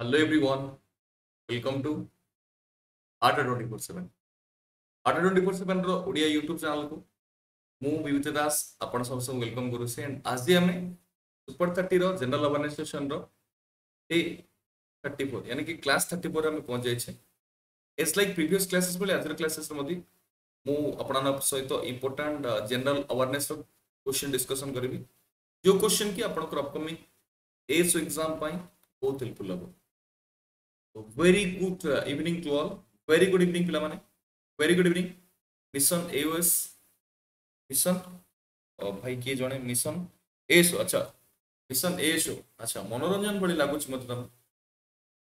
Hello everyone, welcome to Arta 24/7. Arta 24/7 ର Odia YouTube channel को ମୁଁ ବିଭୂତି ଦାସ ଆପଣ ସମସ୍ତଙ୍କୁ ୱେଲକମ୍ କରୁଛି ଆଣ୍ଡ ଆଜି ଆମେ ସୁପର ଥାର୍ଟିର ଜେନେରାଲ ଅର୍ଗାନାଇଜେସନର ଏଇ ଥାର୍ଟି ଫୋର୍ यानी कि କ୍ଲାସ୍ ଥାର୍ଟି ଫୋର୍ରେ ଆମେ ପହଞ୍ଚି ଯାଇଛେ ଇଟ୍ସ ଲାଇକ୍ ପ୍ରିଭିୟସ୍ କ୍ଲାସେସ୍ ଭଳି ଆଜିର କ୍ଲାସେସ୍ରେ ମଧ୍ୟ ମୁଁ ଆପଣମାନଙ୍କ ସହିତ ଇମ୍ପୋର୍ଟାଣ୍ଟ ଜେନେରାଲ ଆୱାରନେସ୍ର କୋଶ୍ଚିନ୍ ଡିସ୍କସନ୍ କରିବି ଯେଉଁ କୋଶ୍ଚିନ୍ କି ଆପଣଙ୍କର ଅପକମିଂ ଏସ୍ ଏକ୍ଜାମ୍ ପାଇଁ ବହୁତ ହେଲ୍ପଫୁଲ୍ ହେବ very good evening to all very good evening पिला माने वेरी गुड इवनिंग मिशन एओएस मिशन ओ भाई के जने मिशन एसो अच्छा मिशन एसो अच्छा मनोरंजन बड़ी लागुच मतलब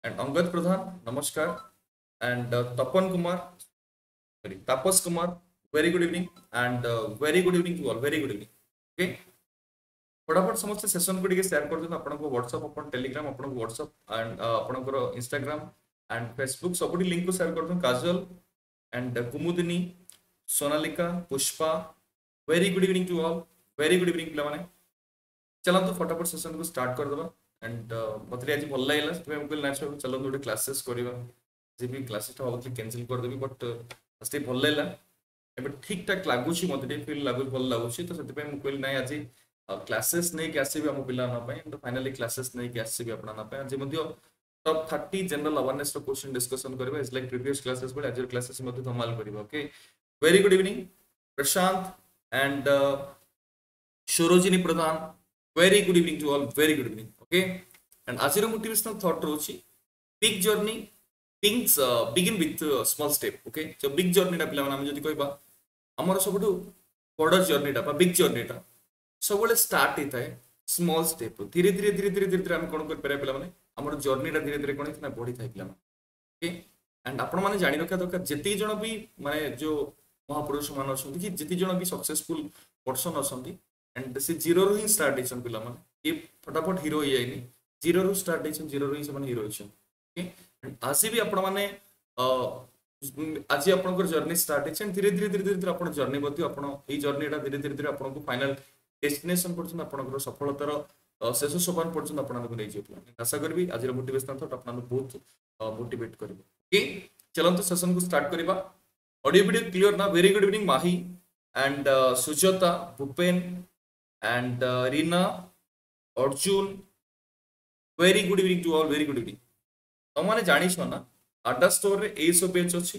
एंड अंगद प्रधान नमस्कार and Tapan Kumar sorry Tapas Kumar very good evening and very good evening to all very good evening okay फटाफट समस्त सेसन को टे सेयार कर आपको व्हाट्सअप आप टेलीग्राम आप व्हाट्सअप एंड आपंकर इंस्टाग्राम एंड फेसबुक सब लिंक को सेयार कर Kajal and Kumudini Sonalika Pushpa very good evening to all very good evening पे चलते फटाफट सेसन को स्टार्ट करदे एंड मत आज भल लगे से नाइट चलो गोटे क्लासेस करवा जे क्लासेसटा भावुली कैनसल करदेवी बट से भल लगेगा ठीक ठाक लगुच मत फिल लगुच भल लगुच तो से मुझे ना आज क्लासेस नहीं आसबि आम पाला फाइनाली क्लासेस नहीं आसबि आपना top thirty general awareness question discussion करेंगे लाइक प्रिवियस क्लासेस आज क्लासेस धमाल करेंगे very good evening Prashant and Sarojini Pradhan very good evening to all very good evening okay and आज motivational thought रोच big journey things begin with small step okay big जर्नीटा पे कह सब बड़ जर्नीटा big जर्नीटा ସବୁବେଳେ start ହେଇଥାଏ small ଷ୍ଟେପ୍ରୁ ଧୀରେ ଧୀରେ ଧୀରେ ଧୀରେ ଧୀରେ ଧୀରେ ଆମେ କ'ଣ କରିପାରିବା ପିଲାମାନେ ଆମର ଜର୍ଣ୍ଣିଟା ଧୀରେ ଧୀରେ କ'ଣ ହେଇଥାଏ ନା ବଢ଼ିଥାଏ ପିଲାମାନେ ଓକେ ଆଣ୍ଡ ଆପଣମାନେ ଜାଣି ରଖିବା ଦରକାର ଯେତିକି ଜଣ ବି ମାନେ ଯେଉଁ ମହାପୁରୁଷମାନେ ଅଛନ୍ତି କି ଯେତିକି ଜଣ ବି ସକ୍ସେସଫୁଲ୍ ପର୍ସନ୍ ଅଛନ୍ତି ଆଣ୍ଡ ସେ ଜିରୋରୁ ହିଁ ଷ୍ଟାର୍ଟ ହେଇଛନ୍ତି ପିଲାମାନେ କିଏ ଫଟାଫଟ ହିରୋ ହେଇଯାଇନି ଜିରୋରୁ ଷ୍ଟାର୍ଟ ହେଇଛନ୍ତି ଜିରୋରୁ ହିଁ ସେମାନେ ହିରୋ ହେଇଛନ୍ତି ଓକେ ଆଜି ବି ଆପଣମାନେ ଆଜି ଆପଣଙ୍କର ଜର୍ଣ୍ଣି ଷ୍ଟାର୍ଟ ହେଇଛି ଆଣ୍ଡ ଧୀରେ ଧୀରେ ଧୀରେ ଧୀରେ ଧୀରେ ଆପଣ ଜର୍ଣ୍ଣି ମଧ୍ୟ ଆପଣ ଏଇ ଜର୍ଣ୍ଣିଟା ଧୀରେ ଧୀରେ ଧୀରେ ଆପଣଙ୍କୁ ଫାଇନାଲ ডেস্টিনেসন পর্যন্ত আপনার সফলতার শেষ সোপান পর্যন্ত আপনার নিয়ে প্লান আশা করবি আজর মোটিভেশনাল থট আপনার বহুত মোটিভেট করব ওকে চলন্ত সেসন কু স্টার্ট করিবা অডিও ভিডিও ক্লিয়ার না very good evening Mahi and Sujata Bhupen and Rina Arjun very good evening to all very good evening তোমাকে জানিছ না আড্ডা স্টোরে এইসব বেচ অছি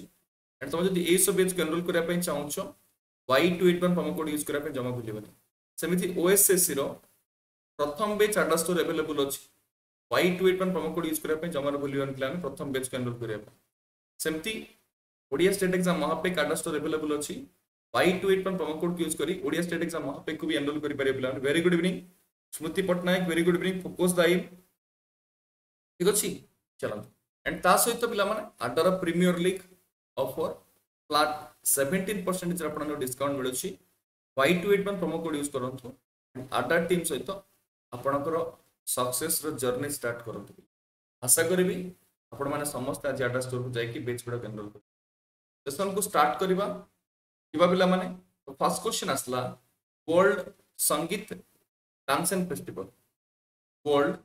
অ্যান্ড তুমি যদি এইসব বেচ এনরোল করা চাহুছ Y two eight one promo code use করা জমা ভুলবেনি ସେମିତି ଓଏସ୍ଏସ୍ସିର ପ୍ରଥମ ବେଚ୍ ଆଡ୍ରା ଷ୍ଟୋର୍ ଆଭେଲେବୁଲ୍ ଅଛି ହ୍ୱାଇଟ୍ ୱେଟ୍ ମାନେ ପ୍ରମୋ କୋଡ୍ ୟୁଜ୍ କରିବା ପାଇଁ ଜମାରୁ ଭୁଲିବନି ପିଲାମାନେ ପ୍ରଥମ ବେଚ୍କୁ ଏନରୋଲ୍ କରିବା ପାଇଁ ସେମିତି Odia state exam Mahapack Adda store available ଅଛି ହ୍ୱାଇଟ୍ ୱେଟ୍ ମାନେ ପ୍ରମୋ କୋଡ୍କୁ ୟୁଜ୍ କରି ଓଡ଼ିଆ ଷ୍ଟେଟ୍ ଏକ୍ସାମ୍ ମହାପେକ୍କୁ ବି ଏନରୋଲ୍ କରିପାରିବେ ପିଲାମାନେ very good evening Smruti Pattnaik very good evening focus ଦାଇ ଠିକ୍ ଅଛି ଚାଲନ୍ତୁ ଆଣ୍ଡ ତା ସହିତ ପିଲାମାନେ ଆଡ୍ରାର premier league offer flat seventeen percentage ଆପଣଙ୍କର ଡିସ୍କାଉଣ୍ଟ ମିଳୁଛି ହ୍ୱାଇଟ୍ ୱେଟ୍ ପାଇଁ ପ୍ରମୋ କୋଡ୍ ୟୁଜ୍ କରନ୍ତୁ ଆଡାଟ୍ ଟିମ୍ ସହିତ ଆପଣଙ୍କର ସକ୍ସେସ୍ର ଜର୍ଣ୍ଣି ଷ୍ଟାର୍ଟ କରନ୍ତୁ ଆଶା କରିବି ଆପଣମାନେ ସମସ୍ତେ ଆଜି ଆଡା ଷ୍ଟୋରକୁ ଯାଇକି ବେଚ୍ ଗୁଡ଼ାକ ଏନରୋଲ୍ କରିବେ ସେସନ୍କୁ ଷ୍ଟାର୍ଟ କରିବା କିବା ପିଲାମାନେ ଫାର୍ଷ୍ଟ କ୍ୱେଶ୍ଚନ୍ ଆସିଲା world Sangeet dance and festival world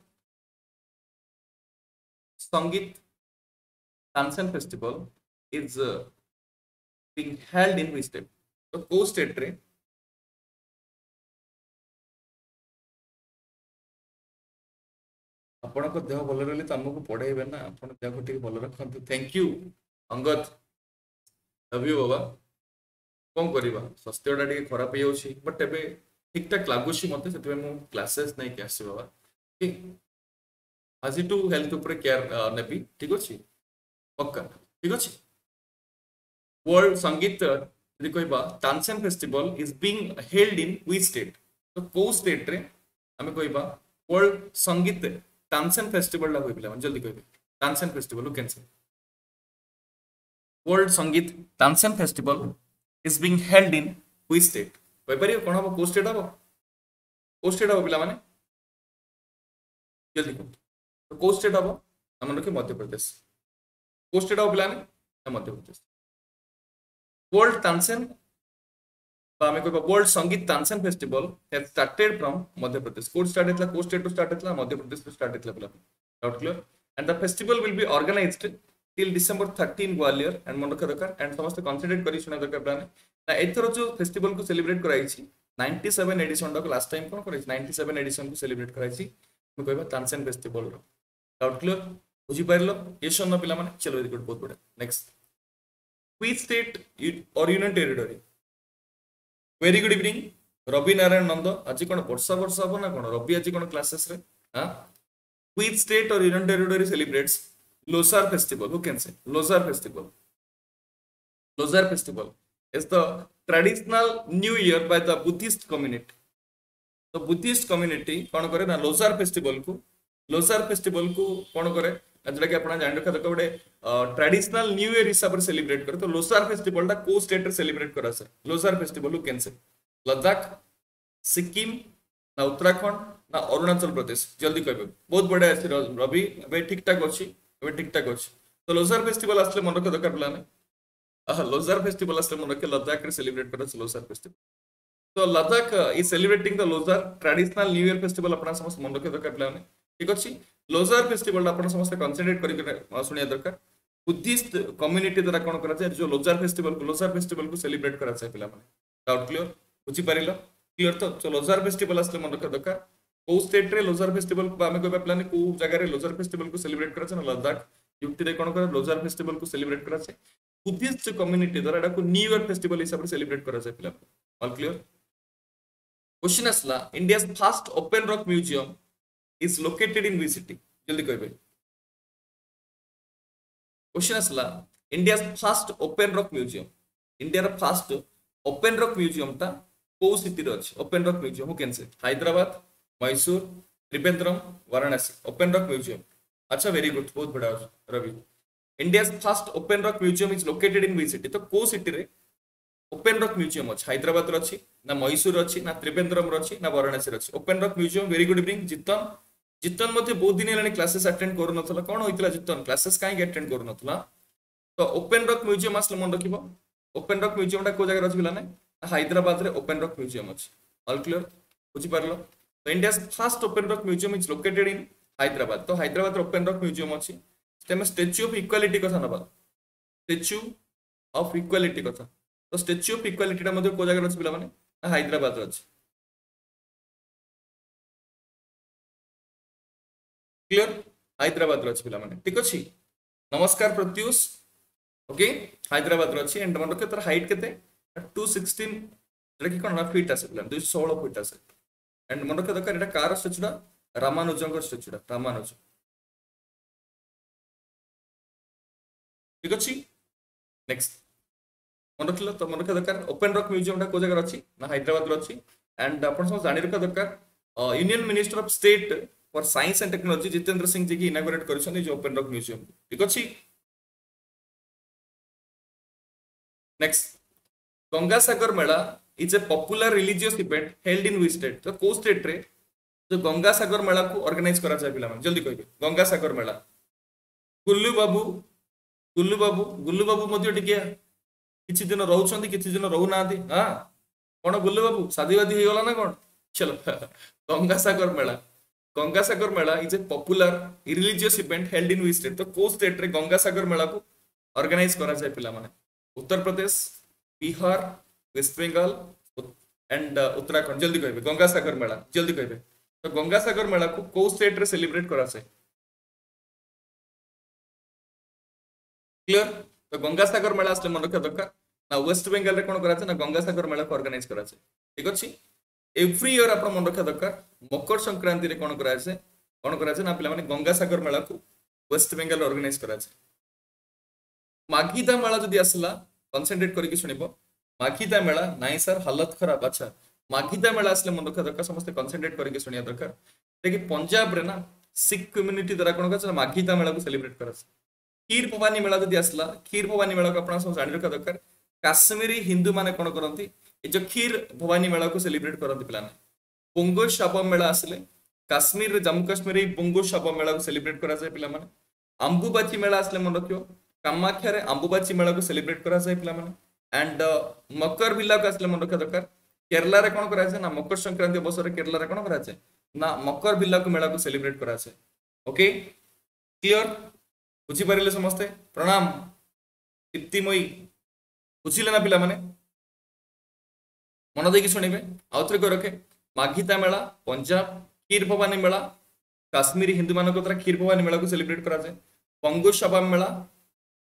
Sangit Tansen Festival is uh, being held in which state? So, co-state ଆପଣଙ୍କ ଦେହ ଭଲ ରହିଲେ ତ ଆମକୁ ପଢ଼ାଇବେ ନା ଆପଣ ଦେହକୁ ଟିକେ ଭଲ ରଖନ୍ତୁ thank you Angad love you ବାବା କ'ଣ କରିବା ସ୍ୱାସ୍ଥ୍ୟଟା ଟିକେ ଖରାପ ହେଇଯାଉଛି ବଟ୍ ଏବେ ଠିକ୍ଠାକ୍ ଲାଗୁଛି ମୋତେ ସେଥିପାଇଁ ମୁଁ କ୍ଲାସେସ୍ ନେଇକି ଆସିଛି ବାବା ଠିକ୍ ଆଜିଠୁ ହେଲ୍ଥ ଉପରେ କେୟାର ନେବି ଠିକ୍ ଅଛି ପକ୍କା ଠିକ୍ ଅଛି ୱାର୍ଲଡ ସଙ୍ଗୀତ ଯଦି କହିବା Tansen festival is being held in which state ତ କୋଉ ଷ୍ଟେଟ୍ରେ ଆମେ କହିବା ୱାର୍ଲଡ ସଙ୍ଗୀତ ତାନସେନ୍ ଫେଷ୍ଟିଭାଲଟା କହିପାରିବା ଜଲ୍ଦି କହିବେ Tansen festival you can say world Sangeet Tansen festival is being held in which state କହିପାରିବ କ'ଣ ହେବ କୋଉ ଷ୍ଟେଟ୍ ହେବ କୋଉ ଷ୍ଟେଟ୍ ହେବ ପିଲାମାନେ ଜଲ୍ଦି କୁହନ୍ତୁ କୋଉ ଷ୍ଟେଟ୍ ହେବ ଆମର ରଖିବେ ମଧ୍ୟପ୍ରଦେଶ କୋଉ ଷ୍ଟେଟ୍ ହେବ ପିଲାମାନେ ମଧ୍ୟପ୍ରଦେଶ ୱାର୍ଲଡ ତାନସେନ୍ आम्ही world Sangeet Tansen festival has started from Madhya Pradesh कोण स्टार्ट येतला कोण स्टेट टू स्टार्ट येतला मध्य प्रदेश टू स्टार्ट येतला बोला doubt clear and the festival will be organized till December thirteen Gwalior and मन रखा दरकार एंड समस्त कनसनट्रेट कर शुणा दरकार प्लान एथर जो फेस्टिवल को सेलिब्रेट कराई नाइंटी सेवेन एडिशन टाक लास्ट टाइम कौन कराई नाइंटी सेवेन एडिशन को सेलिब्रेट कराई कहवा तानसेन फेस्टिवल डाउट क्लियर बुझीपार ये सन पाने चलो वेरी गुड बहुत बढ़िया next quiz state or union territory very good evening Rabi Narayan Nanda আজি কোন বর্ষা বর্ষা হব না কোন রবি আজি কোন ক্লাসেস রে হ্যাঁ which state or union territory celebrates Losar festival who can say Losar festival Losar festival is the traditional new year by the buddhist community तो बुद्धिस्ट कम्युनिटी कौन करे ना लोसार फेस्टिवल को लोसार फेस्टिवल को कौन करे जोटा कि आप जान रखा दरकार गोटे ट्राडनाल न्यू इयर हिसाब सेलिब्रेट कर तो लोसार फेस्टिवल टा को स्टेट रे सेलिब्रेट करा सर लोसार फेस्टिवल लु कैंसिल लद्दाख सिक्किम ना उत्तराखंड ना अरुणाचल प्रदेश जल्दी कह बहुत बढ़िया अच्छे रवि ए ठीक ठाक अच्छे ठीक ठाक अच्छे तो लोसार फेस्टिवल आसने मन रखा दरकार पे लोजार फेस्टिवल आसने मन रखे लद्दाख में सेलिब्रेट कर लोसार फेस्टिवल तो Ladakh is celebrating the Losar traditional new year festival आप समस्त मन रखे दरकार पाने ठीक अच्छे ग्लोजार फेस्टिवल समस्त कनसेंट्रेट कर शुणा दरकार बुद्धिस्ट कम्युनिटी द्वारा कौन कर जो लोजार फेस्टिवल को लोजार फेस्टिवल को सेलिब्रेट कराए पे डाउट क्लीयर बुझीपार क्लीयर तो जो लोजार फेस्टिवल आस रखा दरकार कौ स्टेट लोजार फेस्टिवल को आम कह पाने कौ जगार लोजार फेस्टिवल को सेलिब्रेट कराए ना युक्ति कौन कर लोजार फेस्टिवल को सेलिब्रेट कराए बुद्धिस्ट कम्युनिटी द्वारा न्यूयर फेस्टिवल हिसाब से सेलिब्रेट कर पे अल क्लीयर क्वेश्चन आसला India first open rock museum is located in which city? জলদি কইবে কোশ্চেন আসলা ইন্ডিয়ার ফার্স্ট ওপেন রক মিউজিয়াম ইন্ডিয়ার ফার্স্ট ওপেন রক মিউজিয়ামটা কেউ সিটিরে অছে open rock museum who can say Hyderabad Mysore Trivandrum Varanasi open rock museum আচ্ছা ভেরি গুড বহুত বড় রবি ইন্ডিয়ার first open rock museum is located in which city তো কেউ সিটিরে ওপেন রক মিউজিয়াম অছে হায়দ্রাবাদর অছে না মহীশূর অছে না ত্রিবেন্দ্রমর অছে না বারাণসীর অছে open rock museum very good evening Jitan Jitan ମଧ୍ୟ ବହୁତ ଦିନ ହେଲାଣି କ୍ଲାସେସ୍ ଆଟେଣ୍ଡ କରୁନଥିଲା କ'ଣ ହୋଇଥିଲା ଜିତନ କ୍ଲାସେସ୍ କାହିଁକି ଆଟେଣ୍ଡ କରୁନଥିଲା ତ ଓପେନ୍ ରକ୍ ମ୍ୟୁଜିୟମ୍ ଆସିଲେ ମନେ ରଖିବ ଓପେନ୍ ରକ୍ ମ୍ୟୁଜିୟମ୍ଟା କେଉଁ ଜାଗାରେ ଅଛି ପିଲାମାନେ ହାଇଦ୍ରାବାଦରେ ଓପେନ୍ ରକ୍ ମ୍ୟୁଜିୟମ୍ ଅଛି ଅଲ୍ କ୍ଲିୟର ବୁଝିପାରିଲ ତ India's first open rock museum is located in Hyderabad ତ ହାଇଦ୍ରାବାଦରେ ଓପେନ୍ ରକ୍ ମ୍ୟୁଜିୟମ୍ ଅଛି ଆମେ ଷ୍ଟାଚ୍ୟୁ ଅଫ୍ ଇକ୍ୱାଲିଟି କଥା ନେବା ଷ୍ଟାଚ୍ୟୁ ଅଫ୍ ଇକ୍ୱାଲିଟି କଥା ତ ଷ୍ଟାଚ୍ୟୁ ଅଫ୍ ଇକ୍ୱାଲିଟିଟା ମଧ୍ୟ କେଉଁ ଜାଗାରେ ଅଛି ପିଲାମାନେ ହାଇଦ୍ରାବାଦରେ ଅଛି క్లియర్ హైదరాబాద్లో వచ్చి పిల్లମାନେ ଠିକ ଅଛି ନମସ୍କାର ପ୍ରତ୍ୟୁଷ ଓକେ ହାଇଦ୍ରାବାଦରେ ଅଛି ଆଣ୍ଡ ମନେ ରଖ ତାର ହାଇଟ୍ କେତେ ଟୁ ସିକ୍ସଟିନ୍ ଯେଉଁଟା କି କ'ଣ ନା ଫିଟ୍ ଆସେ ପିଲା ଦୁଇଶହ ଷୋହଳ ଫିଟ୍ ଆସେ ଆଣ୍ଡ ମନେ ରଖିବା ଦରକାର ଏଇଟା କାର ଷ୍ଟାଚୁଟା ରାମାନୁଜଙ୍କ ଷ୍ଟାଚୁଟା ରାମାନୁଜ ଠିକ ଅଛି ନେକ୍ସଟ ମନେ ରଖିଲ ତ ମନେ ରଖିବା ଦରକାର ଓପେନ୍ ରକ୍ ମ୍ୟୁଜିୟମଟା କେଉଁ ଜାଗାରେ ଅଛି ନା ହାଇଦ୍ରାବାଦରେ ଅଛି ଆଣ୍ଡ ଆପଣ ସମସ୍ତେ ଜାଣି ରଖିବା ଦରକାର union minister of state for science and technology jitendra singh ji ki inaugurate karuchanti jo open rock museum thik achi next ganga sagar mela is a popular religious event held in which state to ko state re जो गंगा सागर मेला को organise करा जाए पिलाମାନେ जल्दी କହିବେ गंगा सागर मेला କୁଲ୍ଲୁ ବାବୁ କୁଲ୍ଲୁ ବାବୁ ଗୁଲ୍ଲୁ ବାବୁ ମଧ୍ୟ ଟିକେ କିଛି ଦିନ ରହୁଛନ୍ତି କିଛି ଦିନ ରହୁନାହାନ୍ତି ହଁ କ'ଣ ଗୁଲ୍ଲୁ ବାବୁ ସାଦିବାଦୀ ହେଇଗଲା ନା କ'ଣ ଚଲ Ganga Sagar Mela Gangasagar Mela is a popular religious event held in which state ତ କୋଉ ଷ୍ଟେଟ୍ରେ ଗଙ୍ଗାସାଗର ମେଳାକୁ ଅର୍ଗାନାଇଜ୍ କରାଯାଏ ପିଲାମାନେ ଉତ୍ତରପ୍ରଦେଶ ବିହାର ୱେଷ୍ଟବେଙ୍ଗଲ ଆଣ୍ଡ ଉତ୍ତରାଖଣ୍ଡ ଜଲ୍ଦି କହିବେ ଗଙ୍ଗାସାଗର ମେଳା ଜଲ୍ଦି କହିବେ ତ ଗଙ୍ଗାସାଗର ମେଳାକୁ କୋଉ ଷ୍ଟେଟ୍ରେ ସେଲିବ୍ରେଟ କରାଯାଏ କ୍ଲିୟର ତ ଗଙ୍ଗାସାଗର ମେଳା ଆସିଲେ ମନେ ରଖିବା ଦରକାର ନା ୱେଷ୍ଟ ବେଙ୍ଗଲରେ କ'ଣ କରାଯାଏ ନା ଗଙ୍ଗାସାଗର ମେଳାକୁ ଅର୍ଗାନାଇଜ କରାଯାଏ ଠିକ୍ ଅଛି এভ্রি ইয়র আপনার মনে রাখা দরকার মকর সংক্রান্তি কোণ করা আছে কোণ করা আছে না পিলা মানে গঙ্গাসাগর মেলা কু ওয়েস্ট বেঙ্গল অর্গানাইজ করা আছে মাগিদা মেলা যদি আসলা কনসেন্ট্রেট করিকি শুনিব মাগিদা মেলা নাই স্যার হালত খারাপ আচ্ছা মাগিদা মেলা আসলে মনে রাখা দরকার সমস্ত কনসেন্ট্রেট করিকি শুনিয়া দরকার দেখি পঞ্জাবরে না শিখ কমিউনিটি দ্বারা কোণ করা মাগিদা মেলাকে সেলিব্রেট করা আছে ক্ষীর ভবানী মেলা যদি আসলা ক্ষীর ভবানী মেলাকে আপনার সব জানি রাখা দরকার কাশ্মীরি হিন্দু মানে কোণ করতে ଏ ଯେଉଁ କ୍ଷୀର ଭବାନୀ ମେଳାକୁ ସେଲିବ୍ରେଟ୍ କରନ୍ତି ପିଲାମାନେ ପୋଙ୍ଗୋ ଶାବ ମେଳା ଆସିଲେ କାଶ୍ମୀରରେ ଜାମ୍ମୁ କାଶ୍ମୀରରେ ଏଇ ପୋଙ୍ଗୋ ଶାବ ମେଳାକୁ ସେଲିବ୍ରେଟ୍ କରାଯାଏ ପିଲାମାନେ ଆମ୍ବୁବାଚି ମେଳା ଆସିଲେ ମନେ ରଖିବ କାମାକ୍ଷାରେ ଆମ୍ବୁବାଚି ମେଳାକୁ ସେଲିବ୍ରେଟ୍ କରାଯାଏ ପିଲାମାନେ ଆଣ୍ଡ ମକର ବିଲାକୁ ଆସିଲେ ମନେ ରଖିବା ଦରକାର କେରଳାରେ କ'ଣ କରାଯାଏ ନା ମକର ସଂକ୍ରାନ୍ତି ଅବସରରେ କେରଳାରେ କ'ଣ କରାଯାଏ ନା ମକର ବିଲାକୁ ମେଳାକୁ ସେଲିବ୍ରେଟ୍ କରାଯାଏ ଓକେ କ୍ଲିଅର ବୁଝିପାରିଲେ ସମସ୍ତେ ପ୍ରଣାମ ଦୀପ୍ତିମୟୀ ବୁଝିଲେ ନା ପିଲାମାନେ ମନ ଦେଇକି ଶୁଣିବେ ଆଉ ଥରେ ରଖେ ମାଘିତା ମେଳା ପଞ୍ଜାବ କ୍ଷୀର ଭବାନୀ ମେଳା କାଶ୍ମୀର ହିନ୍ଦୁମାନଙ୍କ ଦ୍ୱାରା କ୍ଷୀର ଭବାନୀ ମେଳାକୁ ସେଲିବ୍ରେଟ୍ କରାଯାଏ ପଙ୍ଗୁ ସବାମ ମେଳା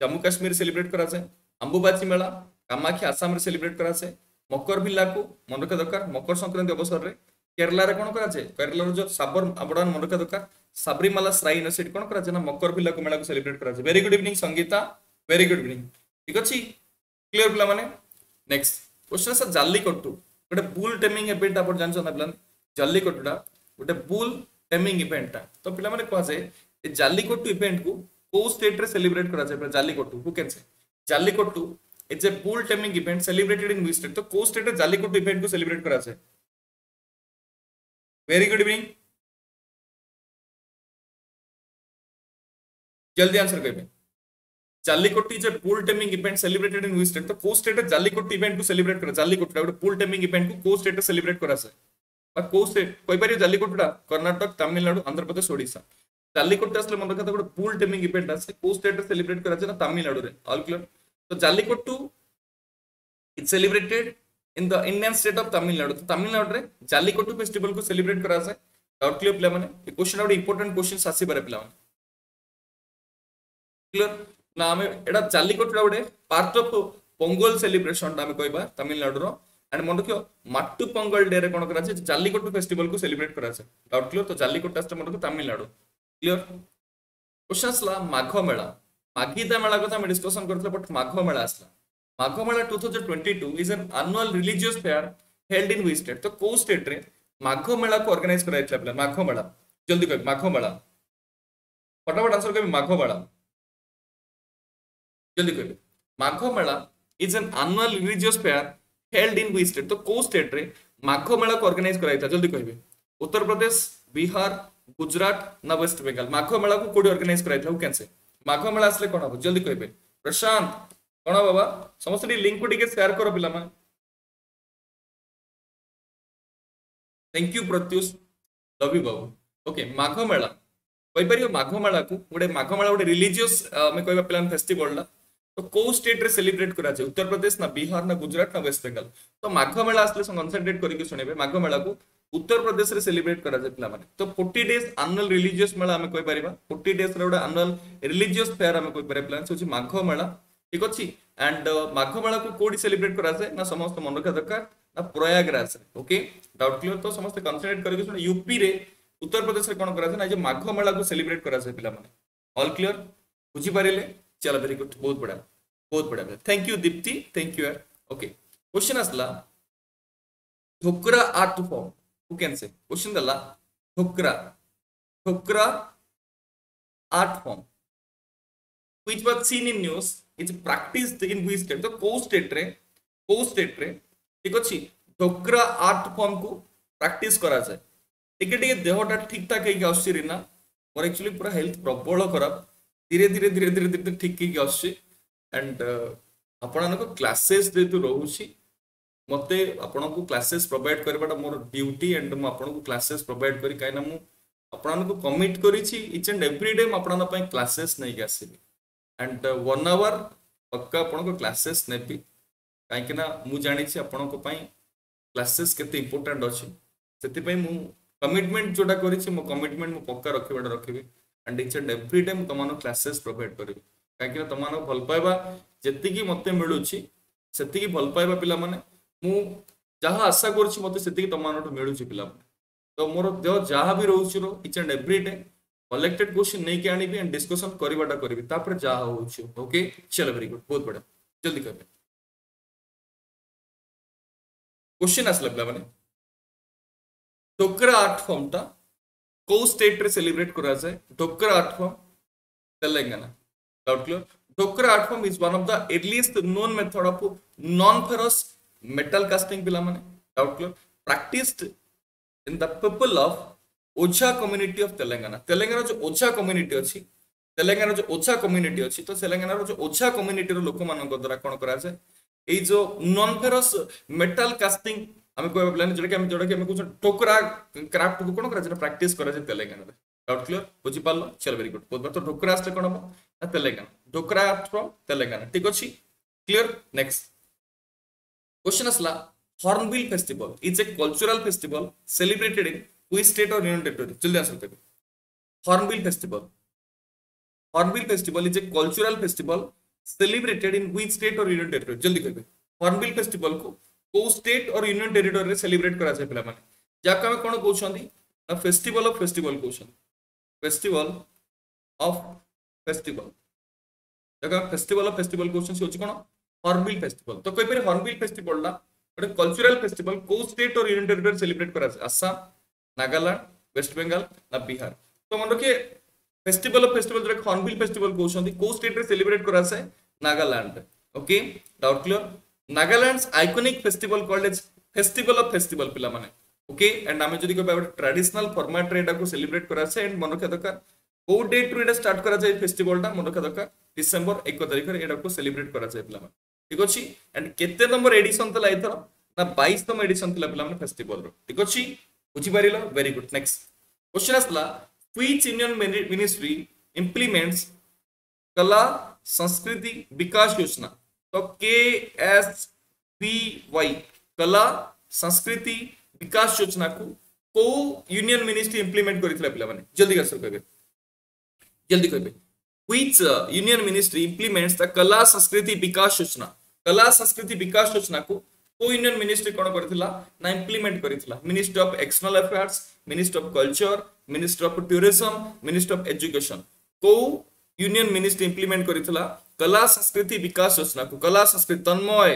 ଜାମ୍ମୁ କାଶ୍ମୀର ସେଲିବ୍ରେଟ୍ କରାଯାଏ ଆମ୍ବୁବାଚୀ ମେଳା କାମାକ୍ଷୀ ଆସାମରେ ସେଲିବ୍ରେଟ କରାଯାଏ ମକର ଭିଲ୍ଲାକୁ ମନେ ରଖିବା ଦରକାର ମକର ସଂକ୍ରାନ୍ତି ଅବସରରେ କେରଳାରେ କ'ଣ କରାଯାଏ କେରଳାର ଯେଉଁ ସାବର ଆବଡ଼ାନ ମନେ ରଖିବା ଦରକାର ସାବରିମାଲା ସ୍ରାଇନ ସେଠି କ'ଣ କରାଯାଏ ନା ମକର ଭିଲ୍ଲାକୁ ମେଳାକୁ ସେଲିବ୍ରେଟ୍ କରାଯାଏ very good evening Sangeeta very good evening ଠିକ୍ ଅଛି କ୍ଲିଅର ପିଲାମାନେ ନେକ୍ସଟ क्वेश्चन सर जल्लिकट्टु गोटे बुल टेमिंग इवेंट आप जानते ना पे जल्लिकट्टुटा गोटे बुल टेमिंग इवेंटा तो पे कहुए जल्लिकट्टु इवेंट को कौ स्टेट रे सेलिब्रेट करा जाए Jallikattu who can say Jallikattu it's a bull taming event celebrated in which state तो कौ स्टेट रे जल्लिकट्टु इवेंट को सेलिब्रेट करा जाए वेरी गुड इवनिंग जल्दी आंसर कहें জাল্লিকোটি যে bull taming event celebrated in which state তো কোউ স্টেটে জাল্লিকোটি ইভেন্টକୁ সেলিব্রেট করা জাল্লিকোটিটা ଗୋଟେ পুল টেমিং ইভেন্টକୁ କୋଉ স্টেটରେ সেলিব্রেট କରାଯାଏ ବା କୋଉ ସ୍ଟେଟ କହିପାରିବେ ଜାଲ୍ଲିକୋଟିଟା କର୍ଣ୍ଣାଟକ ତାମିଲନାଡୁ ଆନ୍ଧ୍ରପ୍ରଦେଶ ଓଡ଼ିଶା ଜାଲ୍ଲିକୋଟି ଆସିଲେ ମନେ ରଖିଥା ଗୋଟେ ପୁଲ টেমিং ଇଭେଣ୍ଟ ଆସେ କୋଉ ସ୍ଟେଟରେ ସେଲିବ୍ରେଟ କରାଯାଏ ନା ତାମିଲନାଡୁରେ ଅଲ୍ କ୍ଲିୟର ତ Jallikattu it celebrated in the Indian state of Tamil Nadu ତ ତାମିଲନାଡୁରେ ଜାଲ୍ଲିକୋଟୁ ଫେଷ୍ଟିଭାଲକୁ ସେଲିବ୍ରେଟ କରାଯାଏ ଅଲ୍ କ୍ଲିୟର ପିଲାମାନେ ଏ କ୍ୱେଶ୍ଚନଟା ଗୋଟେ ଇମ୍ପୋର୍ଟାଣ୍ଟ କ୍ୱେଶ୍ଚନସ୍ ଆସିପାରେ ପିଲାମାନେ କ୍ଲିୟର ନା ଆମେ ଏଇଟା ଚାଲିକଟିର ଗୋଟେ ପାର୍ଟ ଅଫ୍ ପୋଙ୍ଗଲ ସେଲିବ୍ରେସନଟା ଆମେ କହିବା ତାମିଲନାଡୁର ଆଣ୍ଡ ମନେ ରଖିବ ମାଟୁ ପୋଙ୍ଗଲ ଡେରେ କ'ଣ କରାଯାଏ ଜାଲିକଟୁ ଫେଷ୍ଟିଭାଲକୁ ସେଲିବ୍ରେଟ କରାଯାଏ ଡାଉଟ୍ କ୍ଲିୟର ତ ଜାଲିକଟୁ ଆସିଲା ମନେ ରଖିବ ତାମିଲନାଡୁ କ୍ଲିୟର କ୍ୱେଶ୍ଚନ୍ ଆସିଲା ମାଘ ମେଳା ମାଗିଦା ମେଳା କଥା ଆମେ ଡିସ୍କସନ୍ କରିଥିଲେ ବଟ୍ ମାଘ ମେଳା ଆସିଲା Magh Mela two thousand twenty two is an annual religious fair held in which state ତ କୋଉ ଷ୍ଟେଟ୍ରେ ମାଘ ମେଳାକୁ ଅର୍ଗାନାଇଜ କରାଯାଇଥିଲା ପିଲା ମାଘ ମେଳା ଜଲ୍ଦି କହିବି ମାଘ ମେଳା ଫଟାଫଟ ଆନ୍ସର କହିବି ମାଘ ମେଳା जल्दी कहबे Magh Mela is an annual religious fair held in state तो कौ स्टेट माघ मेला को ऑर्गेनाइज कराइता जल्दी कहबे उत्तर प्रदेश बिहार गुजरात ना वेस्ट बेंगाल माघ मेला को कोडी ऑर्गेनाइज कराइता हु माघ मेला आसले कोन हबो जल्दी कहबे प्रशांत কোণ বাবা সমস্ত লিঙ্ক কু টিকে সেয়ার কর পিলা থ্যাংক ইউ প্রত্যুষ রবি বাবু ওকে মাঘ মেলা কইপার মাঘ মেলা কু গোটে মাঘ মেলা গোটে রিলিজিয়স আমি কইবা পিলা तो कौ स्टेट सेलिब्रेट कर उत्तर प्रदेश ना बिहार ना गुजरात ना वेस्ट बेंगल तो माघ मेला आसते कनसनट्रेट करके शुणे माघ मेला को उत्तर प्रदेश में सेलिब्रेट कर पाने तो four days annual religious mela आम कहीपर फोर्ट डेज रोटे आनुआल रिलीजियस फेयर आम कहीपर प्लां से माघ मेला ठीक अच्छे एंड uh, माघ मेला कोई सेलिब्रेट कराए ना समस्त मन रखा दरकार ना प्रयागराज ओके डाउट क्लियर तो समस्त कनसनट्रेट करके शुणे यूपी में उत्तर प्रदेश में कौन कर माघ मेला को सेलिब्रेट कर पाने अल क्लीयर बुझीपारे चला वेरी गुड बहुत बड़ा बहुत बड़ा बड़ा thank you Deepti thank you यार ओके क्वेश्चन असला are two form who can say question झाला Dhokra Dhokra art form which was seen in news it's practiced in which state the तो coast state रे coast state रे ठीक अछि Dhokra art form को practice करा जाए टिके टिके देहटा ठीक ठाक होइके आसुरी ना ମୋର ଆକ୍ଚୁଆଲି ପୁରା ହେଲ୍ଥ ପ୍ରବଳ ଖରାପ ଧୀରେ ଧୀରେ ଧୀରେ ଧୀରେ ଧୀରେ ଧୀରେ ଠିକ ହେଇକି ଆସୁଛି ଆଣ୍ଡ ଆପଣମାନଙ୍କ କ୍ଲାସେସ୍ ଯେହେତୁ ରହୁଛି ମୋତେ ଆପଣଙ୍କୁ କ୍ଲାସେସ୍ ପ୍ରୋଭାଇଡ଼ କରିବାଟା ମୋର ଡ୍ୟୁଟି ଆଣ୍ଡ ମୁଁ ଆପଣଙ୍କୁ କ୍ଲାସେସ୍ ପ୍ରୋଭାଇଡ଼ କରି କାହିଁକିନା ମୁଁ ଆପଣମାନଙ୍କୁ କମିଟ୍ କରିଛି ଇଚ୍ ଆଣ୍ଡ ଏଭ୍ରି ଡେ ମୁଁ ଆପଣଙ୍କ ପାଇଁ କ୍ଲାସେସ୍ ନେଇକି ଆସିବି ଆଣ୍ଡ ୱାନ୍ ଆୱାର ପକ୍କା ଆପଣଙ୍କ କ୍ଲାସେସ୍ ନେବି କାହିଁକିନା ମୁଁ ଜାଣିଛି ଆପଣଙ୍କ ପାଇଁ କ୍ଲାସେସ୍ କେତେ ଇମ୍ପୋର୍ଟାଣ୍ଟ ଅଛି ସେଥିପାଇଁ ମୁଁ କମିଟମେଣ୍ଟ ଯେଉଁଟା କରିଛି ମୋ କମିଟମେଣ୍ଟ ମୁଁ ପକ୍କା ରଖିବାଟା ରଖିବି and each and every time ତମମାନ classes provide କରିବି କାହିଁକି ନା ତମମାନଙ୍କ ଭଲ ପାଇବା ଯେତିକି ମୋତେ ମିଳୁଛି ସେତିକି ଭଲ ପାଇବା ପିଲାମାନେ ମୁଁ ଯାହା ଆଶା କରୁଛି ମୋତେ ସେତିକି ତମମାନଙ୍କଠୁ ମିଳୁଛି ପିଲାମାନେ ତ ମୋର ଦେହ ଯାହା ବି ରହୁଛି ର each and every day collected question ନେଇକି ଆଣିବି ଆଣ୍ଡ ଡିସ୍କସନ୍ କରିବାଟା କରିବି ତାପରେ ଯାହା ହଉଛି ଓକେ ଚାଲ ଭେରି ଗୁଡ୍ ବହୁତ ବଢିଆ ଜଲ୍ଦି କହିବେ କୋଶ୍ଚିନ୍ ଆସିଲା ପିଲାମାନେ ଟୋକରା ଆର୍ଟ ଫର୍ମଟା কেউ স্টেটে সেলিব্রেট করা যায় Dhokra art form Telangana doubt clear Dhokra art form is one of the earliest known method of non ferrous metal casting পিলামানে doubt clear practised in the people of Ojha community of Telangana Telangana যে Ojha community অছি তেলেঙ্গানা যে Ojha community অছি তো তেলেঙ্গানার যে ওঝা কমিউনিটির লোকମାନଙ୍କ ଦ୍ୱାରା କ'ଣ କରାଯାଏ ଏଇ ଯୋଉ ନନ୍ ଫେରସ୍ ମେଟାଲ କାଷ୍ଟିଂ ଆମେ କହିବା ପିଲାମାନେ ଯେଉଁଟାକି ଆମେ ଯେଉଁଟାକି ଆମେ କହୁଛୁ ଠୋକରା କ୍ରାଫ୍ଟକୁ କ'ଣ କରା ସେଇଟା ପ୍ରାକ୍ଟିସ୍ କରାଯାଏ ତେଲେଙ୍ଗାନାରେ ଡାଉଟ୍ କ୍ଲିୟର ବୁଝିପାରିଲ ଚାଲ ଭେରି ଗୁଡ୍ ବହୁତ ବାର ତ ଢୋକରା ଆସିଲେ କ'ଣ ହବ ନା ତେଲେଙ୍ଗାନା ଢୋକରା ଫ୍ରମ୍ ତେଲେଙ୍ଗାନା ଠିକ୍ ଅଛି କ୍ଲିୟର ନେକ୍ସଟ କ୍ୱେଶ୍ଚନ୍ ଆସିଲା hornbill festival is a cultural festival celebrated in which state or union territory ଜଲ୍ଦି ଆନ୍ସର କରିବେ hornbill festival hornbill festival is a cultural festival celebrated in which state or union territory জলদি কইবে hornbill festival কো कौ state और union territory celebrate कर festival of festival कौन festival of festival festival of festival कौन कौन हर्नबिल फेस्टिवल तो कहीं हर्नबिल फेस्टिवल गोटे कल्चराल फेस्टिवल कौ स्टेट और यूनियन टेरीटोरी सेलिब्रेट कर आसाम नागालांड वेस्ट बेंगल ना बिहार तो मन रखिए फेस्टिवल ऑफ फेस्टिवल जो हर्नबिल फेस्टिवल कौन कौ स्टेट सेलिब्रेट कराए Nagaland okay doubt clear Nagaland iconic festival college festival of festival पिला माने ओके एंड आमे जदी कोबे ट्रेडिशनल फॉर्मेट रे एटा को सेलिब्रेट करा छे एंड मनोखा दरकार को डेट रे स्टार्ट करा जाय फेस्टिवल टा मनोखा दरकार डिसेंबर 1 तारिख रे एटा को सेलिब्रेट करा जाय पिला माने ठीक अछि एंड केते नंबर एडिशन तला इथर ना 22 तम एडिशन तला पिला माने फेस्टिवल रो ठीक अछि बुझी परिलो वेरी गुड नेक्स्ट क्वेश्चन असला which union ministry implements Kala Sanskriti Vikas योजना तो के एस बी वाई कला संस्कृति विकास योजना को को यूनियन मिनिस्ट्री इंप्लीमेंट करथिला पिला माने जल्दी आंसर करबे जल्दी करबे which union ministry implements the Kala Sanskriti Vikas योजना कला संस्कृति विकास योजना को को यूनियन मिनिस्ट्री कोन करथिला ना implement करथिला ministry of external affairs ministry of culture ministry of tourism ministry of education को यूनियन मिनिस्ट्री इंप्लीमेंट करथिला कला संस्कृति विकास योजना को कला संस्कृति तन्मय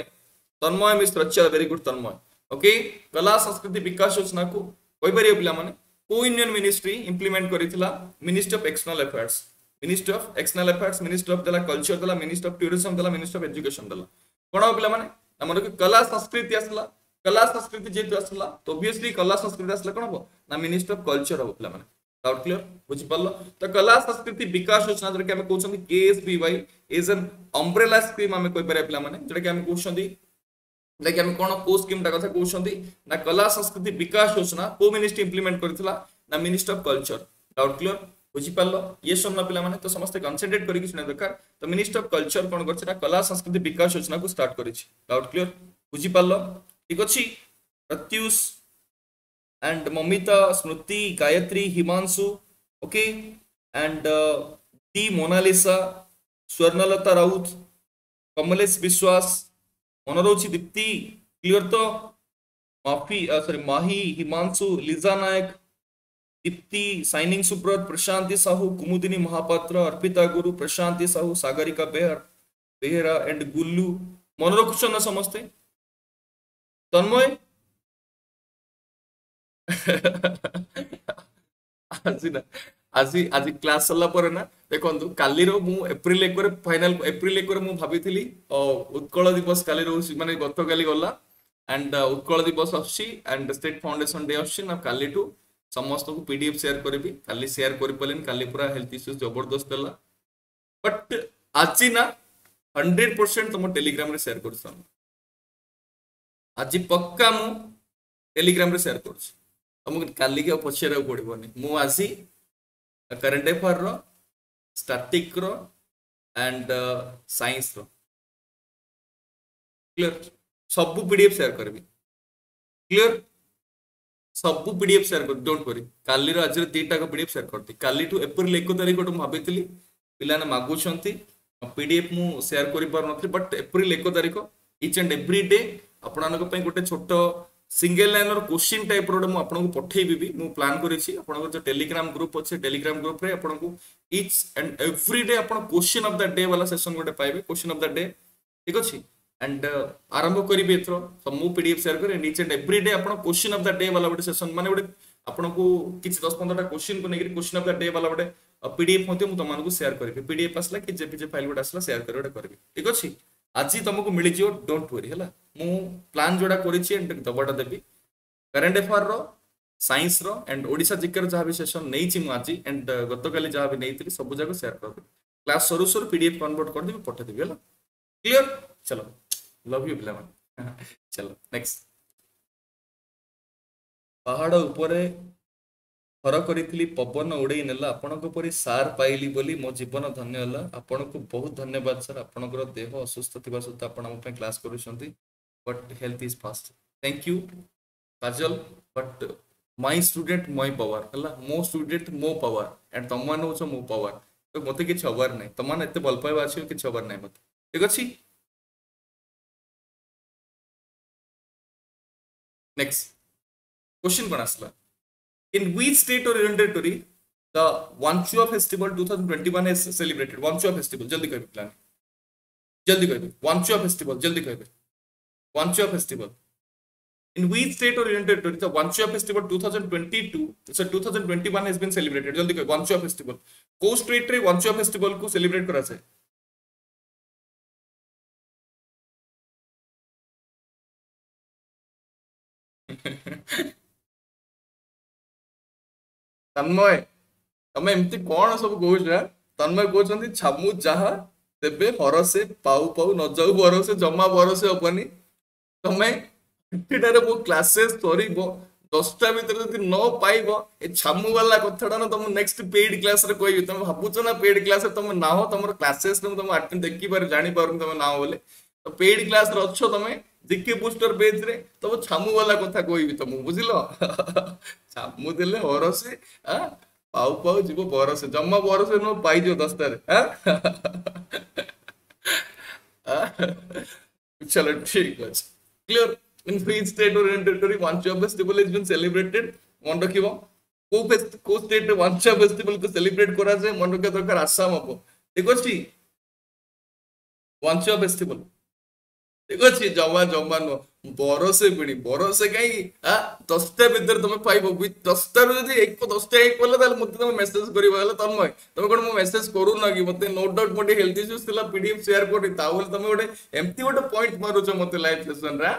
तन्मय मिश्र अच्छा वेरी गुड तन्मय ओके कला संस्कृति विकास योजना को कही पारे पाने को यूनियन मिनिस्ट्री इम्प्लीमेंट करा ministry of external affairs ministry of external affairs ministry of देला कलचर देला मिनिस्ट्री अफ टूरीजम देला मिनिस्ट्री अफ एजुकेशन देला कौन हम पाने आमर कला संस्कृति आसला कला संस्कृति जेहेतु आसला तो ओबियसली कला संस्कृति आसला कौन हम ना मिनिस्ट्री कल्चर कलचर हम पाने डाउट क्लियर बुझिपार तो कला संस्कृति विकास योजना जो आम कौन KSBY is an umbrella scheme आम कहीपर पाने जोटा कि कौन जोटा कि कौन कौ स्कीम टा कथा कौन ना कला संस्कृति विकास योजना कौ मिनिस्ट्री इम्प्लीमेंट करता ना minister of culture doubt clear बुझिपार ये सब ना पे तो समस्त कनसेट्रेट करके शुणा दरकार तो मिनिस्टर अफ कलचर कौन कर कला संस्कृति विकास योजना को स्टार्ट कर डाउट क्लियर बुझिपार ठीक अच्छी Pratyush and Mamita, Smriti, Gayatri, Himansu, okay, and uh, t monalisa Swarnalata Raut, Kamalesh Biswas, Monarochi Dipti, clear to Mafi, uh, sorry, Mahi, Himansu, Liza Nayak, Dipti, Signing Subrat, Prashanti Sahu, Kumudini Mahapatra, Arpita Guru, Prashanti Sahu, Sagarika behar behara and Gullu. मनोर question ना समझते ଆଜି ନା ଆଜି ଆଜି class ସରିଲା ପରେ ନା ଦେଖନ୍ତୁ କାଲିର ମୁଁ ଏପ୍ରିଲ ଏକରେ ଫାଇନାଲ ଏପ୍ରିଲ ଏକରେ ମୁଁ ଭାବିଥିଲି ଉତ୍କଳ ଦିବସ କାଲି ରହୁଛି ମାନେ ଗତକାଲି ଗଲା ଆଣ୍ଡ ଉତ୍କଳ ଦିବସ ଆସୁଛି ଆଣ୍ଡ ଷ୍ଟେଟ୍ ଫାଉଣ୍ଡେସନ ଡେ ଆସୁଛି ନା କାଲିଠୁ ସମସ୍ତଙ୍କୁ ପିଡିଏଫ ସେୟାର କରିବି କାଲି ସେୟାର କରିପାରିଲିନି କାଲି ପୁରା ହେଲ୍ଥ ଇସ୍ୟୁଜ ଜବରଦସ୍ତ ଦେଲା ବଟ୍ ଆଜି ନା ହଣ୍ଡ୍ରେଡ ପରସେଣ୍ଟ ତମ ଟେଲିଗ୍ରାମରେ ସେୟାର କରୁଛି ଆଜି ପକ୍କା ମୁଁ ଟେଲିଗ୍ରାମରେ ସେୟାର କରୁଛି ତୁମକୁ କାଲିକି ଆଉ ପଚାରିବାକୁ ପଡ଼ିବନି ମୁଁ ଆସି କରେଣ୍ଟ ଆଫେୟାର୍ର ଷ୍ଟାଟିକ୍ର ଆଣ୍ଡ ସାଇନ୍ସର କ୍ଲିଅର ସବୁ ପି ଡି ଏଫ୍ ସେୟାର କରିବି କ୍ଲିଅର ସବୁ ପି ଡି ଏଫ୍ ସେୟାର କରିବି ଡୋଣ୍ଟ କରି କାଲିର ଆଜିର ଦୁଇଟାକ ପି ଡି ଏଫ୍ ସେୟାର କରିଦି କାଲିଠୁ ଏପ୍ରିଲ ଏକ ତାରିଖ ଗୋଟେ ମୁଁ ଭାବିଥିଲି ପିଲାମାନେ ମାଗୁଛନ୍ତି ପି ଡି ଏଫ୍ ମୁଁ ସେୟାର କରିପାରୁନଥିଲି ବଟ୍ ଏପ୍ରିଲ ଏକ ତାରିଖ ଇଚ୍ ଆଣ୍ଡ ଏଭ୍ରି ଡେ ଆପଣମାନଙ୍କ ପାଇଁ ଗୋଟେ ଛୋଟ ସିଙ୍ଗଲ ଲାଇନର କୋଶ୍ଚିନ୍ ଟାଇପର ଗୋଟେ ମୁଁ ଆପଣଙ୍କୁ ପଠେଇବି ବି ମୁଁ ପ୍ଲାନ୍ କରିଛି ଆପଣଙ୍କର ଯେଉଁ ଟେଲିଗ୍ରାମ ଗ୍ରୁପ ଅଛି ଟେଲିଗ୍ରାମ ଗ୍ରୁପରେ ଆପଣଙ୍କୁ ଇଚ୍ ଆଣ୍ଡ ଏଭ୍ରି ଡେ ଆପଣ କୋଶ୍ଚିନ୍ ଅଫ୍ ଦ ଡେ ବାଲା ସେସନ୍ ଗୋଟେ ପାଇବେ କୋଶ୍ଚିନ୍ ଅଫ୍ ଦ ଡେ ଠିକ ଅଛି ଆଣ୍ଡ ଆରମ୍ଭ କରିବି ଏଥର ତ ମୁଁ ପି ଡି ଏଫ୍ ସେୟାର କରେ ନିଚ୍ ଆଣ୍ଡ ଏଭ୍ରି ଡେ ଆପଣ କୋଶ୍ଚିନ୍ ଅଫ୍ ଦ ଡେ ବାଲା ଗୋଟେ ସେସନ୍ ମାନେ ଗୋଟେ ଆପଣଙ୍କୁ କିଛି ଦଶ ପନ୍ଦରଟା କୋଶ୍ଚିନ୍କୁ ନେଇକି କୋଶ୍ଚିନ୍ ଅଫ୍ ଦ ଡେ ବାଲା ଗୋଟେ ପିଡିଏଫ୍ ମଧ୍ୟ ମୁଁ ତମମାନଙ୍କୁ ସେୟାର କରିବି ପିଡିଏଫ୍ ଆସିଲା କି ଜେପିଜେ ଫାଇଲ୍ ଗୋଟେ ଆସିଲା ସେୟାର କରି ଗୋଟେ କରିବି ଠିକ ଅଛି আজি তোমাকে মিলিଯିବ ডোন্ট ওয়ারি ହେଲା ମୁଁ ପ୍ଲାନ୍ ଯୋଉଟା କରିଛି ଦବଟା ଦେବି କରେଣ୍ଟ ଆଫେୟାର୍ର ସାଇନ୍ସର ଆଣ୍ଡ ଓଡ଼ିଶା ଜିକେର ଯାହା ବି ସେସନ୍ ନେଇଛି ମୁଁ ଆଜି ଆଣ୍ଡ ଗତକାଲି ଯାହା ବି ନେଇଥିଲି ସବୁ ଯାକ ସେୟାର କରିଦେବି କ୍ଲାସ୍ ସରୁ ସରୁ ପି ଡି ଏଫ୍ କନଭର୍ଟ କରିଦେବି ପଠେଇଦେବି ହେଲା କ୍ଲିଅର ଚାଲ ଲଭ୍ ୟୁ ପିଲାମାନେ ଚାଲ ନେକ୍ସଟ ପାହାଡ଼ ଉପରେ ଥର କରିଥିଲି ପବନ ଉଡ଼େଇ ନେଲା ଆପଣଙ୍କ ପରି ସାର୍ ପାଇଲି ବୋଲି ମୋ ଜୀବନ ଧନ୍ୟ ହେଲା ଆପଣଙ୍କୁ ବହୁତ ଧନ୍ୟବାଦ ସାର୍ ଆପଣଙ୍କର ଦେହ ଅସୁସ୍ଥ ଥିବା ସତ୍ତ୍ୱେ ଆପଣ ଆମ ପାଇଁ କ୍ଲାସ୍ କରୁଛନ୍ତି but health is first thank you Kajal but my student my power ହେଲା ମୋ ଷ୍ଟୁଡେଣ୍ଟ ମୋ ପାୱାର ଆଣ୍ଡ ତମମାନେ ହେଉଛ ମୋ ପାୱାର ତ ମୋତେ କିଛି ହବାର ନାହିଁ ତମମାନେ ଏତେ ଭଲ ପାଇବା ଆସିବ କିଛି ହବାର ନାହିଁ ମୋତେ ଠିକ ଅଛି ନେକ୍ସଟ କ୍ୱେଶ୍ଚିନ୍ କ'ଣ ଆସିଲା In which state or union territory the Wanchua Festival 2021 is celebrated? Wanchua Festival, jaldi करिए plan jaldi करिए Wanchua Festival, jaldi करिए Wanchua Festival. In which state or union territory the Wanchua Festival 2022 so 2021 has been celebrated? jaldi करिए Wanchua Festival. coast state re Wanchua Festival ko को celebrate करा जाए तन्मय तम M कौन सब कह तन्मय कहते छामु जहा तेब भरसे पाउ पाऊ न जाऊ भरसे जमा भरसे हेनी तमेंटे मो क्लासेस सर दसटा भितर जो न पाइब ए छामुवाला कथा तुम नेक्स्ट पेड क्लास कह तुम भावुचो ना पेड क्लास तुम ना तुम क्लासेस तुम तुम देखी पार जापार तुम ना बोले तो पेड क्लास अच्छ तुम्हें ଟିକେ ବୁଷ୍ଟର ପେଜରେ ତମ ଛାମୁ ବାଲା କଥା କହିବି ତମକୁ ବୁଝିଲ ଛାମୁ ଦେଲେ ବରସେ ପାଉ ପାଉ ଯିବ ବରସେ ଜମା ବରସେ ନ ପାଇଯିବ ଦଶଟାରେ চলো ঠিক আছে clear in free state or territory Wanchua festival is been celebrated মনে ରଖିବ କୋଉ କୋଉ ଷ୍ଟେଟରେ ଫେଷ୍ଟିଭାଲ କୁ ସେଲିବ୍ରେଟ କରାଯାଏ ମନେ ରଖିବା ଦରକାର ଆସାମ ହବ ଠିକ ଅଛି ୱାନଚା ଫେଷ୍ଟିଭାଲ ଠିକ ଅଛି ଜମା ଜମା ନୁହଁ ବରସେ ପିଢି ବରସେ କାହିଁ ଆ ଦଶଟା ଭିତରେ ତମେ ପାଇବ ଦଶଟାରୁ ଯଦି ଏକ ଦଶଟା ଏକ କଲେ ତାହେଲେ ମୋତେ ତମେ ମେସେଜ କରିବ ହେଲେ ତମେ ତମେ କଣ ମୁଁ ମେସେଜ କରୁନ କି ମୋତେ ନୋ ଡାଉଟ୍ ଗୋଟେ ହେଲ୍ଥ ଇସ୍ୟୁଜ୍ ଥିଲା ପିଡିଏଫ୍ ସେୟାର କରିବି ତା ବୋଲି ତମେ ଗୋଟେ ଏମିତି ଗୋଟେ ପଏଣ୍ଟ ମାରୁଛ ମୋତେ ଲାଇଭ୍ ସେସନ୍ରେ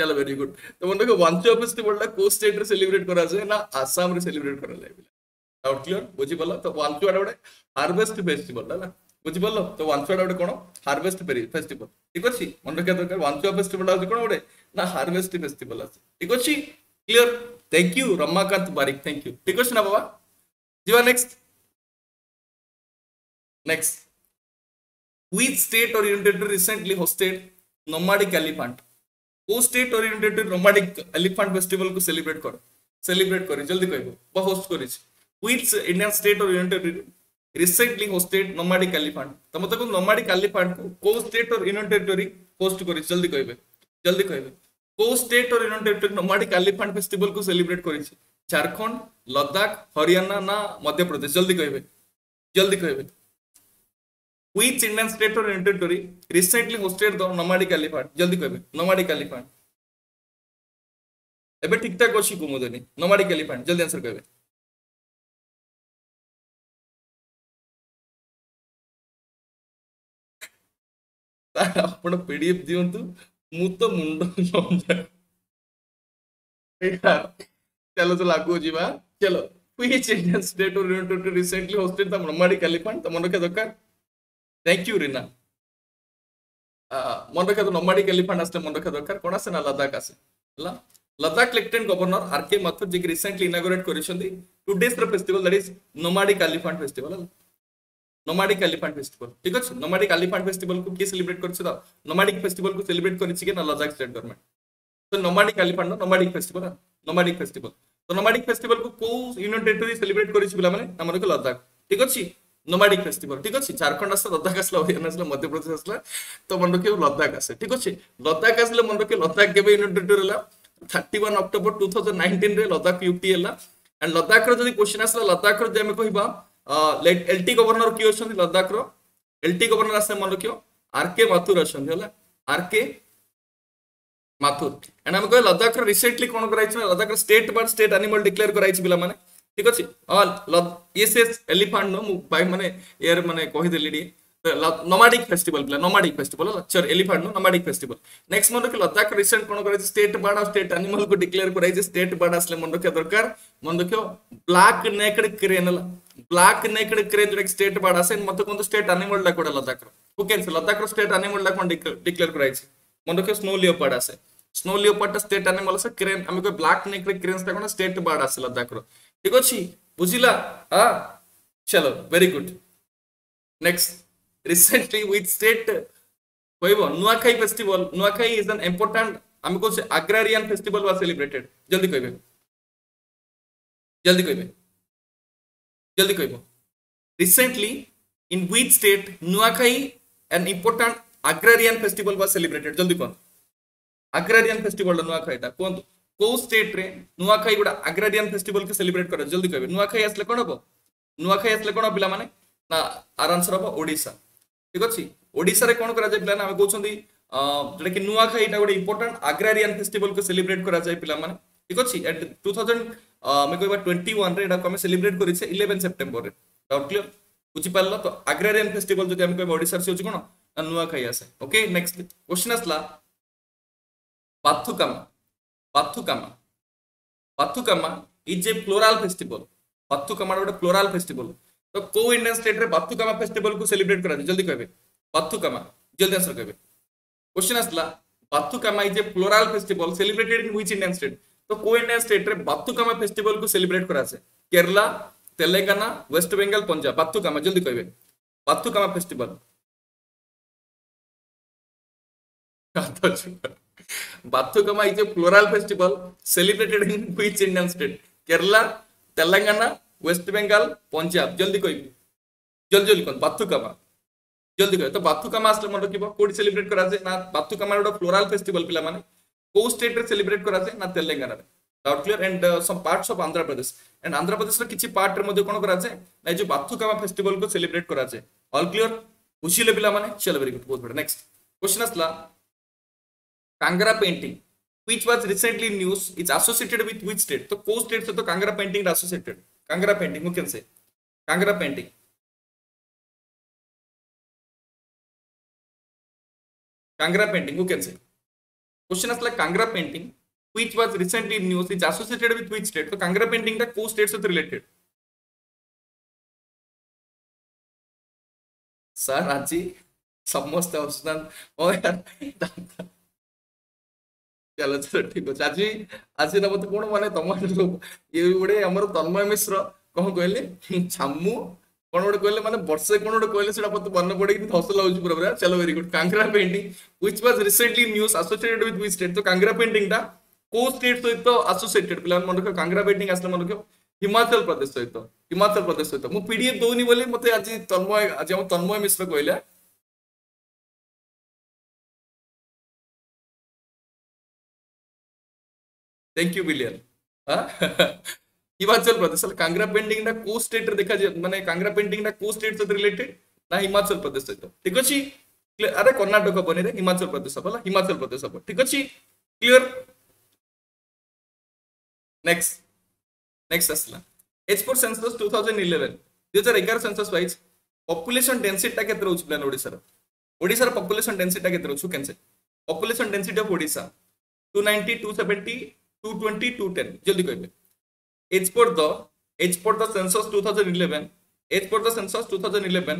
ଚାଲ ଭେରି ଗୁଡ୍ ତ ମନେ ରଖ ୱାଞ୍ଚ ଅଫିସ୍ ଟିବଲ୍ଟା କୋଉ ଷ୍ଟେଟ୍ରେ ସେଲିବ୍ରେଟ୍ କରାଯାଏ ନା ଆସାମରେ ସେଲିବ୍ରେଟ୍ କରାଯାଏ ଡାଉଟ୍ କ୍ଲିୟର ବୁଝିପାରିଲ ତ ୱାଞ୍ଚୁଆଟା ଗୋଟେ ହାର୍ଭେଷ୍ଟ ଫେଷ୍ଟିଭାଲ ହେଲା বুঝিপারল তো ୱାନ୍ସୁଆଟା ଗୋଟେ କ'ଣ ହାର୍ଭେଷ୍ଟ ফেস্টিভাল ঠিক ଅଛି মনে রাখা দরকার ୱାନ୍ସୁଆ ফেস্টিভালটা ଆସୁଛି କ'ଣ ଗୋଟେ ନା ହାର୍ଭେଷ୍ଟ ফেস্টিভাল আছে ঠিক ଅଛି clear thank you Ramakanta Barik thank you ঠিক ଅଛି ନା ବାବା ଯିବା next next which state oriented recently hosted nomadic elephant co state oriented united nomadic elephant festival কু সেলিব্রেট কর সেলিব্রেট করি জলদি কইব বা host করিছি which Indian state oriented recently hosted nomadic elephant তুমি তাকে nomadic elephant co state or union territory host করেছে জলদি কইবে জলদি কইবে কো state or union territory nomadic elephant festival co celebrate করেছে ঝাড়খণ্ড লদাখ হরিয়ানা না মধ্যপ্রদেশ জলদি কইবে জলদি কইবে which Indian state or territory recently hosted the nomadic elephant? जल्दी कहबे nomadic elephant. एबे ठीक ठाक अछि कुमुदनी nomadic elephant जल्दी आंसर कहबे ସାର୍ ଆପଣ ପି ଡି ଏଫ୍ ଦିଅନ୍ତୁ ମୁଁ ତ ମୁଣ୍ଡ ଚାଲ ଚାଲ ଆଗକୁ ଯିବା ଚାଲ which Indian state or union territory recently hosted the Muhammadi Caliphant? The Monarchy Dokar. Thank you, Rina. মনরক্ষা তো নমাডি ক্যালিফান্ড আসলে মনরক্ষা দরকার কোন আছে না লাদাখ আছে Ladakh lieutenant governor R K Mathur যে রিসেন্টলি ইনাগোরেট করেছেন two days festival that is nomadic elephant festival nomadic elephant festival ঠিক আছে নোমাডিক এলিফ্যান্ট ফেস্টিভাল কু কি সেলিব্রেট করছে କରିଛି নোমাডিক ফেস্টিভাল কু সেলিব্রেট ସେଲିବ୍ରେଟ୍ কি না লাজাক স্টেট গভর্নমেন্ট তো nomadic nomadic nomadic festival nomadic festival তো নোমাডিক ফেস্টিভাল কু কো ইউনিয়ন টেরিটরি সেলিব্রেট ସେଲିବ୍ରେଟ୍ বলা মানে আমার କି ଲଦାଖ ঠিক আছে নোমাডিক ফেস্টিভাল ঠিক আছে ঝাড়খণ্ড আসলে লদাখ আসলে হরিয়ানা আসলে মধ্যপ্রদেশ আসলে তো মনে রাখি লদাখ আসে ঠিক আছে লদাখ আসলে মনে রাখি লদাখ কেবে ইউনিট টেরিটোরি হল thirty one October two thousand nineteen রে লদাখ ইউপি হল এন্ড লদাখর যদি কোশ্চিন আসলে লদাখর যে আমি কহবা ଏଲ୍ଟି ଗଭର୍ଣ୍ଣର କିଏ ଅଛନ୍ତି ଲଦାଖର ଏଲ୍ଟି ଗଭର୍ଣ୍ଣର ଆସେ ମନେ ରଖିବ ଆର୍କେ ମାଥୁର ଅଛନ୍ତି ହେଲା ଆର୍କେ ମାଥୁର ଆଣ୍ଡ ଆମେ କହିବା ଲଦାଖର ରିସେଣ୍ଟଲି କ'ଣ କରାଯାଇଛି ନା ଲଦାଖର ଷ୍ଟେଟ୍ ବାଇ ଷ୍ଟେଟ୍ ଆନିମଲ୍ ଡିକ୍ଲେୟାର କରାଯାଇଛି ପିଲାମାନେ ଠିକ ଅଛି ଇଏ ସେ ଏଲିଫାଣ୍ଟ ନୁହଁ ମୁଁ ଭାଇ ମାନେ ଇଆରେ ମାନେ କହିଦେଲି ଟିକେ nomadic festival nomadic festival sorry elephant nomadic festival next ಮಂದಕ್ಕೆ Ladakh recent ಕೊನೋ ಕರೆ state bird of state animal ಕು ಡಿಕ್ಲೇರ್ ಕರೆ ಸ್ಟೇಟ್ ಬಾರ್ಡ್ ಆಸ್ಲೆ ಮಂದಕ್ಕೆ ದರ್ಕಾರ್ ಮಂದಕ್ಕೆ ಬ್ಲಾಕ್ ನೆಕ್ಡ್ ಕ್ರೇನಲ್ಲ ಬ್ಲಾಕ್ ನೆಕ್ಡ್ ಕ್ರೇನ್ ಜೊತೆಗೆ ಸ್ಟೇಟ್ ಬಾರ್ಡ್ ಆಸೆ ಮತ್ತಕ್ಕೊಂದು ಸ್ಟೇಟ್ ಅನಿಮಲ್ ಕೂಡ Ladakh okay sir Ladakh state animal ಕೊಂಡು ಡಿಕ್ಲೇರ್ ಕರಾಯ್ಸಿ ಮಂದಕ್ಕೆ ಸ್ನೋ ಲಿಯೋಪಾರ್ಡ್ ಆಸೆ ସ୍ନୋ ଲିଓପାର୍ଡ ସ୍ଟେଟ୍ ଆନିମଲ୍ ଆସେ କ୍ରେନ୍ ଆମେ କହିବା ବ୍ଲାକ୍ ନେକ୍ରେ କ୍ରେନ୍ସ ଟା କ'ଣ ଷ୍ଟେଟ୍ ବାର୍ଡ ଆସିଲା ତାଙ୍କର ଠିକ ଅଛି ବୁଝିଲା ହଁ ଚାଲ very good next recently which state କହିବ Nuakhai festival Nuakhai is an important ଆମେ କହୁଛେ ଆଗ୍ରାରିଆନ ଫେଷ୍ଟିଭାଲ ୱାଜ ସେଲିବ୍ରେଟେଡ୍ ଜଲ୍ଦି କହିବେ ଜଲ୍ଦି କହିବେ ଜଲ୍ଦି କହିବ recently in which state Nuakhai an important agrarian festival was celebrated ଜଲ୍ଦି କୁହନ୍ତୁ ଆଗ୍ରାରିଆନ ଫେଷ୍ଟିଭାଲଟା ନୂଆଖାଇଟା କୁହନ୍ତୁ କୋଉ ଷ୍ଟେଟରେ ନୂଆଖାଇ ଗୋଟେ ଆଗ୍ରାରିଆନ ଫେଷ୍ଟିଭାଲକୁ ସେଲିବ୍ରେଟ୍ କର ଜଲ୍ଦି କହିବେ ନୂଆଖାଇ ଆସିଲେ କ'ଣ ହବ ନୂଆଖାଇ ଆସିଲେ କ'ଣ ପିଲାମାନେ ନା ଆରାନ୍ସର ହବ ଓଡ଼ିଶା ঠিক ଅଛି ଓଡ଼ିଶାରେ କ'ଣ କରାଯାଏ ପିଲାମାନେ ଆମେ କହୁଛନ୍ତି ଯେଉଁଟାକି ନୂଆଖାଇ ଏଇଟା ଗୋଟେ ଇମ୍ପୋର୍ଟାଣ୍ଟ ଆଗ୍ରାରିଆନ୍ ଫେଷ୍ଟିଭାଲକୁ ସେଲିବ୍ରେଟ୍ କରାଯାଏ ପିଲାମାନେ ଠିକ୍ ଅଛି ଆଣ୍ଡ ଟୁ ଥାଉଜେଣ୍ଡ ଆମେ କହିବା ଟ୍ୱେଣ୍ଟି ୱାନ୍ରେ ଏଇଟାକୁ ଆମେ ସେଲିବ୍ରେଟ୍ କରିଛେ ଇଲେଭେନ୍ ସେପ୍ଟେମ୍ବରରେ ଡାଉଟ୍ କ୍ଲିୟର ବୁଝିପାରିଲ ତ ଆଗ୍ରାରିଆନ୍ ଫେଷ୍ଟିଭାଲ ଯଦି ଆମେ କହିବା ଓଡ଼ିଶାରେ ସେ ହେଉଛି କ'ଣ ନା ନୂଆଖାଇ ଆସେ ଓକେ ନେକ୍ସଟ କ୍ୱେଶ୍ଚିନ୍ ଆସିଲା Bathukamma Bathukamma Bathukamma is a floral festival ପାଥୁକାମାଟା ଗୋଟେ ଫ୍ଲୋରାଲ୍ ଫେଷ୍ଟିଭାଲ तो को इंडियन स्टेट तो रे फेस्टिवल को सेलिब्रेट करा जल्दी कहबे बाथुकामा जल्दी आंसर कहबे क्वेश्चन आसला Bathukamma is a floral festival celebrated in which Indian state तो को इंडियन स्टेट रे बाथुकामा फेस्टिवल को सेलिब्रेट करा से केरला तेलंगाना वेस्ट बंगाल पंजाब बाथुकामा जल्दी कहबे Bathukamma festival Bathukamma is a floral festival celebrated in which Indian state Kerala Telangana West Bengal Punjab जल्दी कह जल्दी जल्दी कौन बाथुकामा जल्दी कह तो बाथुकामा आसले मन रख कौटी सेलिब्रेट कराए ना बाथुकामा गोटे फ्लोराल फेस्टिवल पे कौ स्टेट रे सेलिब्रेट कराए ना Telangana doubt clear and some parts of Andhra Pradesh and Andhra Pradesh रे किछि पार्ट रे मध्ये कोन कराए ना जो बाथुकामा फेस्टिवल को सेलिब्रेट कराए ऑल क्लियर बुझिले पिला माने चलो वेरी गुड बहुत बढ़िया नेक्स्ट क्वेश्चन असला Kangra painting which was recently in news is associated with which state so co state so kankara painting is associated Kangra painting, you can say. Kangra painting. Kangra painting, you can say. Question is like Kangra painting, which was recently in news, is associated with which state? So Kangra painting, the four states are related. Sir, Raji, समस्त औषधान हो यार ଚାଲ ଚାଲ ଠିକ ଅଛି ଆଜି ଆଜିର ମତେ କଣ ମାନେ ତମ ଗୋଟେ ଆମର ତନ୍ମୟ ମିଶ୍ର କଣ କହିଲେ ଛାମୁ କଣ ଗୋଟେ କହିଲେ ମାନେ ବର୍ଷେ କଣ ଗୋଟେ କହିଲେ ସେଟା ମତେ ମନେ ପଡେକି ହସ ଲାଗୁଛି ପୁରା ପୁରା ଚାଲ very good Kangra painting which was recently news associated with which state ତ କାଙ୍ଗ୍ରା ପେଣ୍ଟିଂଟା କୋଉ ଷ୍ଟେଟ୍ ସହିତ ଆସୋସିଏଟେଡ୍ ପିଲାମାନେ ମନେ ରଖିବ କାଙ୍ଗ୍ରା ପେଣ୍ଟିଂ ଆସିଲେ ମନେ ରଖିବ ହିମାଚଳ ପ୍ରଦେଶ ସହିତ ହିମାଚଳ ପ୍ରଦେଶ ସହିତ ମୁଁ ପିଡିଏଫ୍ ଦଉନି ବୋଲି ମତେ ଆଜି ତନ୍ମୟ ଆଜି ଆମ ତନ୍ମୟ ମିଶ୍ର କହିଲା थैंक यू विलियन हिमाचल प्रदेश ಅಲ್ಲ ಕಾಂಗ್ರಾ ಪೇಂಟಿಂಗ್ ನ ಕೋ ಸ್ಟೇಟ್ ರ ଦେଖಾ ಜೆ ମାନେ ಕಾಂಗ್ರಾ ಪೇಂಟಿಂಗ್ ನ ಕೋ ಸ್ಟೇಟ್ ಸತ ರಿಲೇಟೆಡ್ ನಾ ಹಿಮಾಚಲ ಪ್ರದೇಶ ಸಹಿತ ଠିକ ଅଛି ଆରେ କର୍ଣ୍ଣାଟକ ବନି ରେ ହିମାଚଳ ପ୍ରଦେଶ ହବ ହେଲା ହିମାଚଳ ପ୍ରଦେଶ ହବ ଠିକ ଅଛି କ୍ଲିୟର ନେକ୍ସଟ ନେକ୍ସଟ ଆସିଲା as per census two thousand eleven ଦୁଇ ହଜାର ଏଗାର ସେନ୍ସସ୍ ୱାଇଜ୍ ପପୁଲେସନ୍ ଡେନ୍ସିଟିଟା କେତେ ରହୁଛି ପ୍ଲାନ୍ ଓଡ଼ିଶାର ଓଡ଼ିଶାର ପପୁଲେସନ୍ ଡେନ୍ସିଟିଟା କେତେ ରହୁଛି census population density of Odisha two ninety two seventy two twenty two ten জলদি କହିବେ as per the as per the census two thousand eleven as per the census two thousand eleven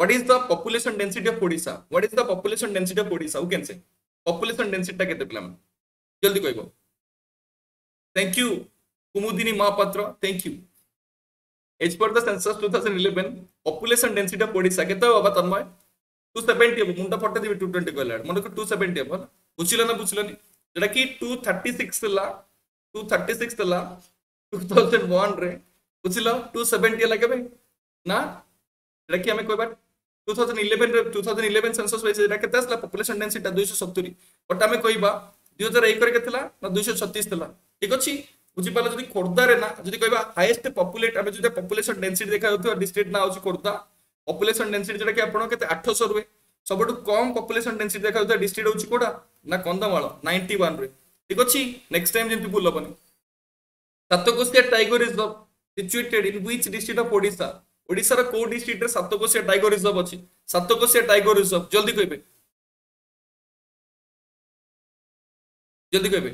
what is the population density of odisha what is the population density of odisha who can say population density ta kete pila man jaldi koibo thank you kumudini mahapatra thank you as per the census 2011 population density of odisha kete baba tanmay 270 munda photo dibi 220 ko la mon ko 270 hobo buchila na buchila ni ಲಡಕಿ 236 ಲ 236 ಲ 2001 रे बुझिलो 270 लगबे ना लडकि हमें कोई बात 2011 रे 2011 सेंसस वाइज एटा केता सला पॉपुलेशन डेंसिटी बट हमें कोइबा 2001 रे केतला ना 236 ठीक अच्छे बुझी पाला जदि ना जो कोइबा हाईएस्ट पॉपुलेट हमें जदि पॉपुलेशन डेंसिटी देखा होतो डिस्ट्रिक्ट ना होछि खोर्धा पॉपुलेशन डेंसिटी जेटा कि आपण केते 800 कम पॉपुलेशन डेंसिटी देखा डिस्ट्रिक्ट होछि कोडा ନା କନ୍ଧମାଳ ନାଇଣ୍ଟି ୱାନ୍ରେ ଠିକ୍ ଅଛି ନେକ୍ସଟ ଟାଇମ୍ ଯେମିତି ଭୁଲ ହେବନି Satkosia tiger reserve situated in which district of Odisha ଓଡ଼ିଶାର କୋଉ ଡିଷ୍ଟ୍ରିକ୍ଟରେ ସାତକୋଶିଆ ଟାଇଗର ରିଜର୍ଭ ଅଛି ସାତକୋଶିଆ ଟାଇଗର ରିଜର୍ଭ ଜଲ୍ଦି କହିବେ ଜଲ୍ଦି କହିବେ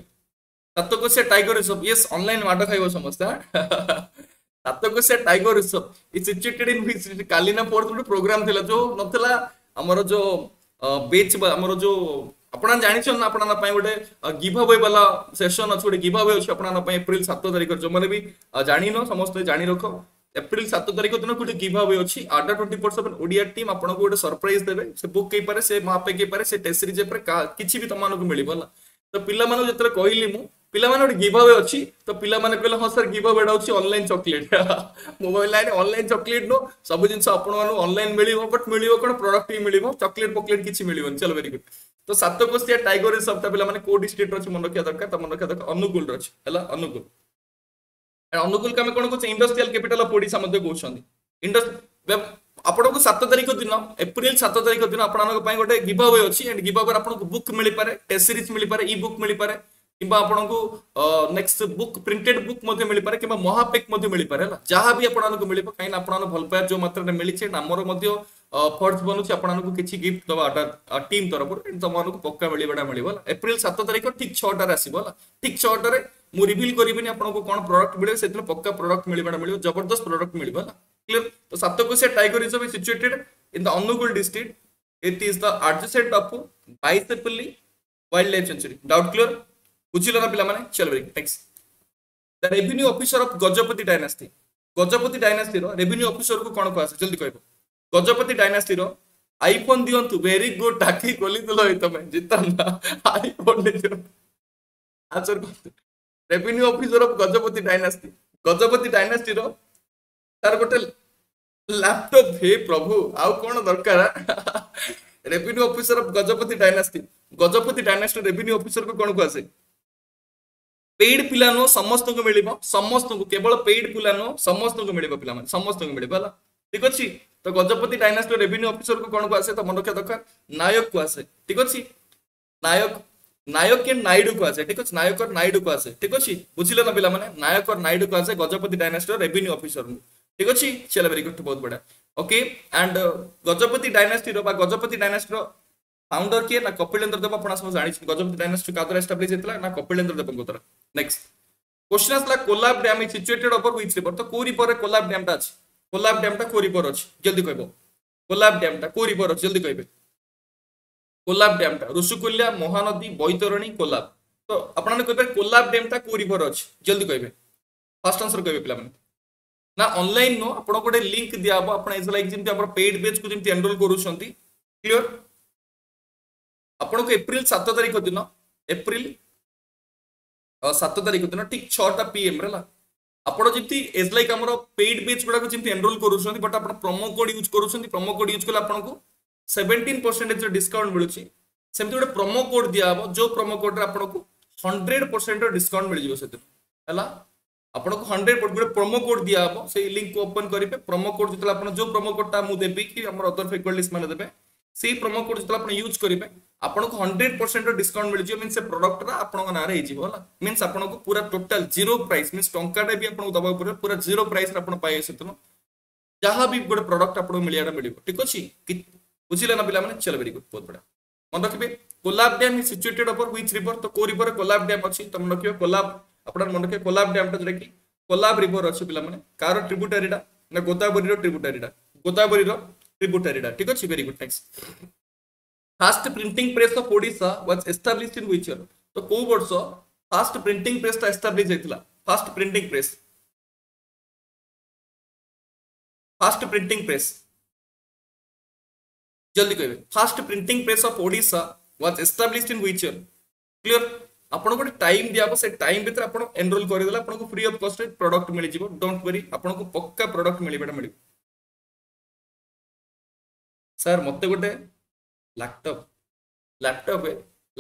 Satkosia tiger reserve yes online ମାଡ଼ ଖାଇବ ସମସ୍ତେ Satkosia tiger reserve it situated in which କାଲି ନା ପରଦିନ ଗୋଟେ ପ୍ରୋଗ୍ରାମ ଥିଲା ଯୋଉ ନଥିଲା ଆମର ଯୋଉ ବିଚ୍ ବା ଆମର ଯୋଉ আপনারা জাঁচন আপনার গোটে গিভ আওয়ে বালা সেসন অছে গোটে গিভ আওয়ে অছে আপনার এপ্রিল সাত তারিখ যে বি জাঁন সমস্ত জাঁ রখ এপ্রিল সাত তারিখ দিন গোটে গিভ আওয়ে অছি আড্ডা twenty four seven Odia team আপনার গোটে সরপ্রাইজ দেবে সে বুক হইপারে সে মাপ হইপারে সে টেস্ট সিরিজ উপরে কিছু বি তোমাকে মিলব হল তো পিলা মানুষ যেতে কহিলি মু ପିଲାମାନେ ଗୋଟେ ଗିଭ୍ ଆୱେ ଅଛି ତ ପିଲାମାନେ କହିଲେ ହଁ ସାର୍ ଗିଭ୍ ଆୱେ ହେଉଛି online chocolate mobile line online chocolate ନୁହଁ ସବୁ ଜିନିଷ ଆପଣମାନଙ୍କୁ ଅନଲାଇନ୍ ମିଳିବ ବଟ୍ ମିଳିବ କ'ଣ ପ୍ରଡକ୍ଟ ହିଁ ମିଳିବ ଚକୋଲେଟ୍ ପକୋଲେଟ୍ କିଛି ମିଳିବନି ଚଲ ଭେରି ଗୁଡ୍ ତ ସାତ କୋଶିଆ ଟାଇଗର ରିଜର୍ଭ ତା ପିଲାମାନେ କୋଉ ଡିଷ୍ଟ୍ରିକ୍ଟର ଅଛି ମନେ ରଖିବା ଦରକାର ତ ମନେ ରଖିବା ଦରକାର ଅନୁଗୁଳର ଅଛି ହେଲା ଅନୁଗୁଳ ଅନୁଗୁଳକୁ ଆମେ କ'ଣ କହୁଛେ ଇଣ୍ଡଷ୍ଟ୍ରିଆଲ କ୍ୟାପିଟାଲ ଅଫ୍ ଓଡ଼ିଶା ମଧ୍ୟ କହୁଛନ୍ତି ଇଣ୍ଡଷ୍ଟ୍ରି ଆପଣଙ୍କୁ ସାତ ତାରିଖ ଦିନ ଏପ୍ରିଲ ସାତ ତାରିଖ ଦିନ ଆପଣଙ୍କ ପାଇଁ ଗୋଟେ ଗିଭ୍ ଆୱେ ଅଛି ଆଣ୍ଡ ଗିଭ୍ ଆୱେ ଆପଣଙ୍କୁ ବୁକ୍ ମିଳିପାରେ ଟେସିରିଜ୍ ମିଳିପାରେ ଇ ବୁକ୍ ମିଳିପାରେ কিংবা আপনার নেক্সট বুক প্রিন্টেড বুক মিপারে কিংবা মহাপেক মিপারে হল যা বি আপনার মিলব কিন্তু আপনার ভাল পাওয়া যে মাত্রায় মিছে আমার ফর্জ বনুছি আপনার কিছু গিফট দেওয়া টিম তরফ তোমার পক্কা মিলবাটা মিলব এপ্রিল সাত তারিখ ঠিক ছটার আসব হল ঠিক ছটার মু রিভিল করবিনি আপনার কোণ প্রডক্ট মিলবে সেদিন পক্কা প্রডক্ট মিলবাটা মিলব জবরদস্ত প্রডক্ট মিলব হল ক্লিয়ার তো Satkosia tiger reserve is situated in the Angul district it is the adjacent of Baisipalli wildlife sanctuary doubt clear ବୁଝିଲ ନା ପିଲାମାନେ ଚାଲ very next the revenue officer of Gajapati dynasty Gajapati ଡାଇନାସ୍ଟିର revenue ଅଫିସରକୁ କ'ଣ କୁହାଯାଏ ଜଲ୍ଦି କହିବ ଗଜପତି ଡାଇନାସ୍ଟିର ଆଇଫୋନ୍ ଦିଅନ୍ତୁ ଭେରି ଗୁଡ୍ ଟାକି ଖୋଲିଥିଲ ଏଇ ତମେ ଜିତାନ୍ତା ଆଇଫୋନ୍ ଆନ୍ସର କରନ୍ତୁ revenue officer of Gajapati dynasty Gajapati ଡାଇନାସ୍ଟିର ତାର ଗୋଟେ ଲାପଟପ୍ ହେ ପ୍ରଭୁ ଆଉ କ'ଣ ଦରକାର revenue officer of Gajapati dynasty Gajapati dynasty revenue ଅଫିସରକୁ କ'ଣ କୁହାଯାଏ পেইড ପିଲା ନୁହଁ ସମସ୍ତଙ୍କୁ ମିଳିବ ସମସ୍ତଙ୍କୁ କେବଳ ପେଇଡ୍ ପିଲା ନୁହଁ ସମସ୍ତଙ୍କୁ ମିଳିବ ପିଲାମାନେ ସମସ୍ତଙ୍କୁ ମିଳିବ ହେଲା ଠିକ ଅଛି ତ ଗଜପତି ଡାଇନାଷ୍ଟର ରେଭିନ୍ୟୁ ଅଫିସରକୁ କଣକୁ ଆସେ ତ ମନେ ରଖିବା ଦରକାର ନାୟକକୁ ଆସେ ଠିକ ଅଛି ନାୟକ ନାୟକ କେ ନାଇଡୁକୁ ଆସେ ଠିକ ଅଛି ନାୟକ ନାଇଡୁକୁ ଆସେ ଠିକ ଅଛି ବୁଝିଲେ ନା ପିଲାମାନେ ନାୟକ ନାଇଡୁକୁ ଆସେ ଗଜପତି ଡାଇନାଷ୍ଟର ରେଭିନ୍ୟୁ ଅଫିସରଙ୍କୁ ଠିକ ଅଛି ଚାଲ ଭେରି ଗୁଡ୍ ବହୁତ ବଢିଆ ଓକେ ଆଣ୍ଡ ଗଜପତି ଡାଇନାଷ୍ଟିର ବା ଗଜପତି ଡାଇନାଷ୍ଟିର ଫାଉଣ୍ଡର କିଏ ନା କପିଳେନ୍ଦ୍ର ଦେବ ଆପଣ ସବୁ ଜାଣିଛନ୍ତି ଗଜପତି ଡାଇନାଷ୍ଟି କାହା ଦ୍ୱାରା ଏଷ୍ଟାବ୍ଲିଶ ହେଇଥିଲା ନା କପିଳେନ୍ଦ୍ର ଦେବଙ୍କ ଦ୍ୱାରା নেক্সট কোশ্চেন আসলা Kolab dam is situated upon which river তো কোউ রিভরে কোলাব ড্যামটা আছে কোলাব ড্যামটা কোউ রিভর আছে জলদি কইব কোলাব ড্যামটা কোউ রিভর আছে জলদি কইবে কোলাব ড্যামটা ঋষিকুল্যা মহানদী বৈতরণী কোলাব তো আপনারা কইবে কোলাব ড্যামটা কোউ রিভর আছে জলদি কইবে ফার্স্ট আনসর কইবে পিলামানে না অনলাইন নো আপনার গোটে লিঙ্ক দিয়া হব আপনার এজ লাইক যেমন আপনার পেইড পেজ কু যেমন এনরোল করুছেন ক্লিয়ার আপনার এপ্রিল সাত তারিখ দিন এপ্রিল ସାତ ତାରିଖ ଦିନ ଠିକ୍ ଛଅଟା ପିଏମ୍ରେ ହେଲା ଆପଣ ଯେମିତି ଏଜ୍ ଲାଇକ୍ ଆମର ପେଡ୍ ବେଚ୍ ଗୁଡ଼ାକ ଯେମିତି ଏନରୋଲ୍ କରୁଛନ୍ତି ବଟ୍ ଆପଣ ପ୍ରମୋ କୋଡ୍ ୟୁଜ୍ କରୁଛନ୍ତି ପ୍ରମୋ କୋଡ୍ ୟୁଜ୍ କଲେ ଆପଣଙ୍କୁ ସେଭେଣ୍ଟିନ୍ ପରସେଣ୍ଟେଜ୍ର ଡିସ୍କାଉଣ୍ଟ ମିଳୁଛି ସେମିତି ଗୋଟେ ପ୍ରମୋ କୋଡ୍ ଦିଆହବ ଯେଉଁ ପ୍ରମୋ କୋଡ୍ରେ ଆପଣଙ୍କୁ ହଣ୍ଡ୍ରେଡ୍ ପରସେଣ୍ଟର ଡିସ୍କାଉଣ୍ଟ ମିଳିଯିବ ସେଥିରୁ ହେଲା ଆପଣଙ୍କୁ ହଣ୍ଡ୍ରେଡ୍ ଗୋଟେ ପ୍ରମୋ କୋଡ୍ ଦିଆହବ ସେଇ ଲିଙ୍କ୍କୁ ଓପନ୍ କରିବେ ପ୍ରମୋ କୋଡ୍ ଯେତେବେଳେ ଆପଣ ଯେଉଁ ପ୍ରମୋ କୋଡ୍ଟା ମୁଁ ଦେବି କି ଆମର ଅଦର ଫେକଲ୍ଟିସ୍ ମାନେ ଦେବେ ସେଇ ପ୍ରମୋ କୋଡ୍ ଯେତେବେଳେ ଆପଣ ୟୁଜ୍ କରିବେ আপনক 100% ডিসকাউন্ট মিলজি মানে প্রোডাক্ট আপনক ইজবল মানে আপনক পুরা টোটাল জিরো প্রাইস মানে টংকাটা আপনক দবা পুরা জিরো প্রাইস আপন পাই যত জহা বি প্রোডাক্ট আপনক মেলিডা মেলি ঠিক আছে বুঝিলা না মানে চল ভেরি গুড বহুত বড় মন রাখবি Kolab dam is situated over which river the কোরিপরে Kolab dam আছে তুমি লকি কোলাব আপনার মনকে কোলাব ড্যামটা যে কি কোলাব রিভার আছে pila মানে কার ট্রিবিউটরি না গোতা บุรี র ট্রিবিউটরি গোতা บุรี র ট্রিবিউটরি ঠিক আছে very good thanks First printing press of Odisha was established in which year? तो କୋଉ ବର୍ଷ ଫାଷ୍ଟ ପ୍ରିଣ୍ଟିଂ ପ୍ରେସଟା ଏଷ୍ଟାବ୍ଲିଶ ହେଇଥିଲା first printing press first printing press ଜଲ୍ଦି କହିବେ first printing press of Odisha was establish in which year clear ଆପଣଙ୍କୁ ଗୋଟେ time ଦିଆହବ ସେ ଟାଇମ୍ ଭିତରେ ଆପଣ ଏନରୋଲ କରିଦେଲେ ଆପଣଙ୍କୁ ଫ୍ରି ଅଫ୍ କଷ୍ଟରେ ପ୍ରଡକ୍ଟ ମିଳିଯିବ ଡୋଣ୍ଟ କରି ଆପଣଙ୍କୁ ପକ୍କା ପ୍ରଡକ୍ଟ ମିଳିବାଟା ମିଳିବ ସାର୍ ମୋତେ ଗୋଟେ लैपटॉप लैपटॉप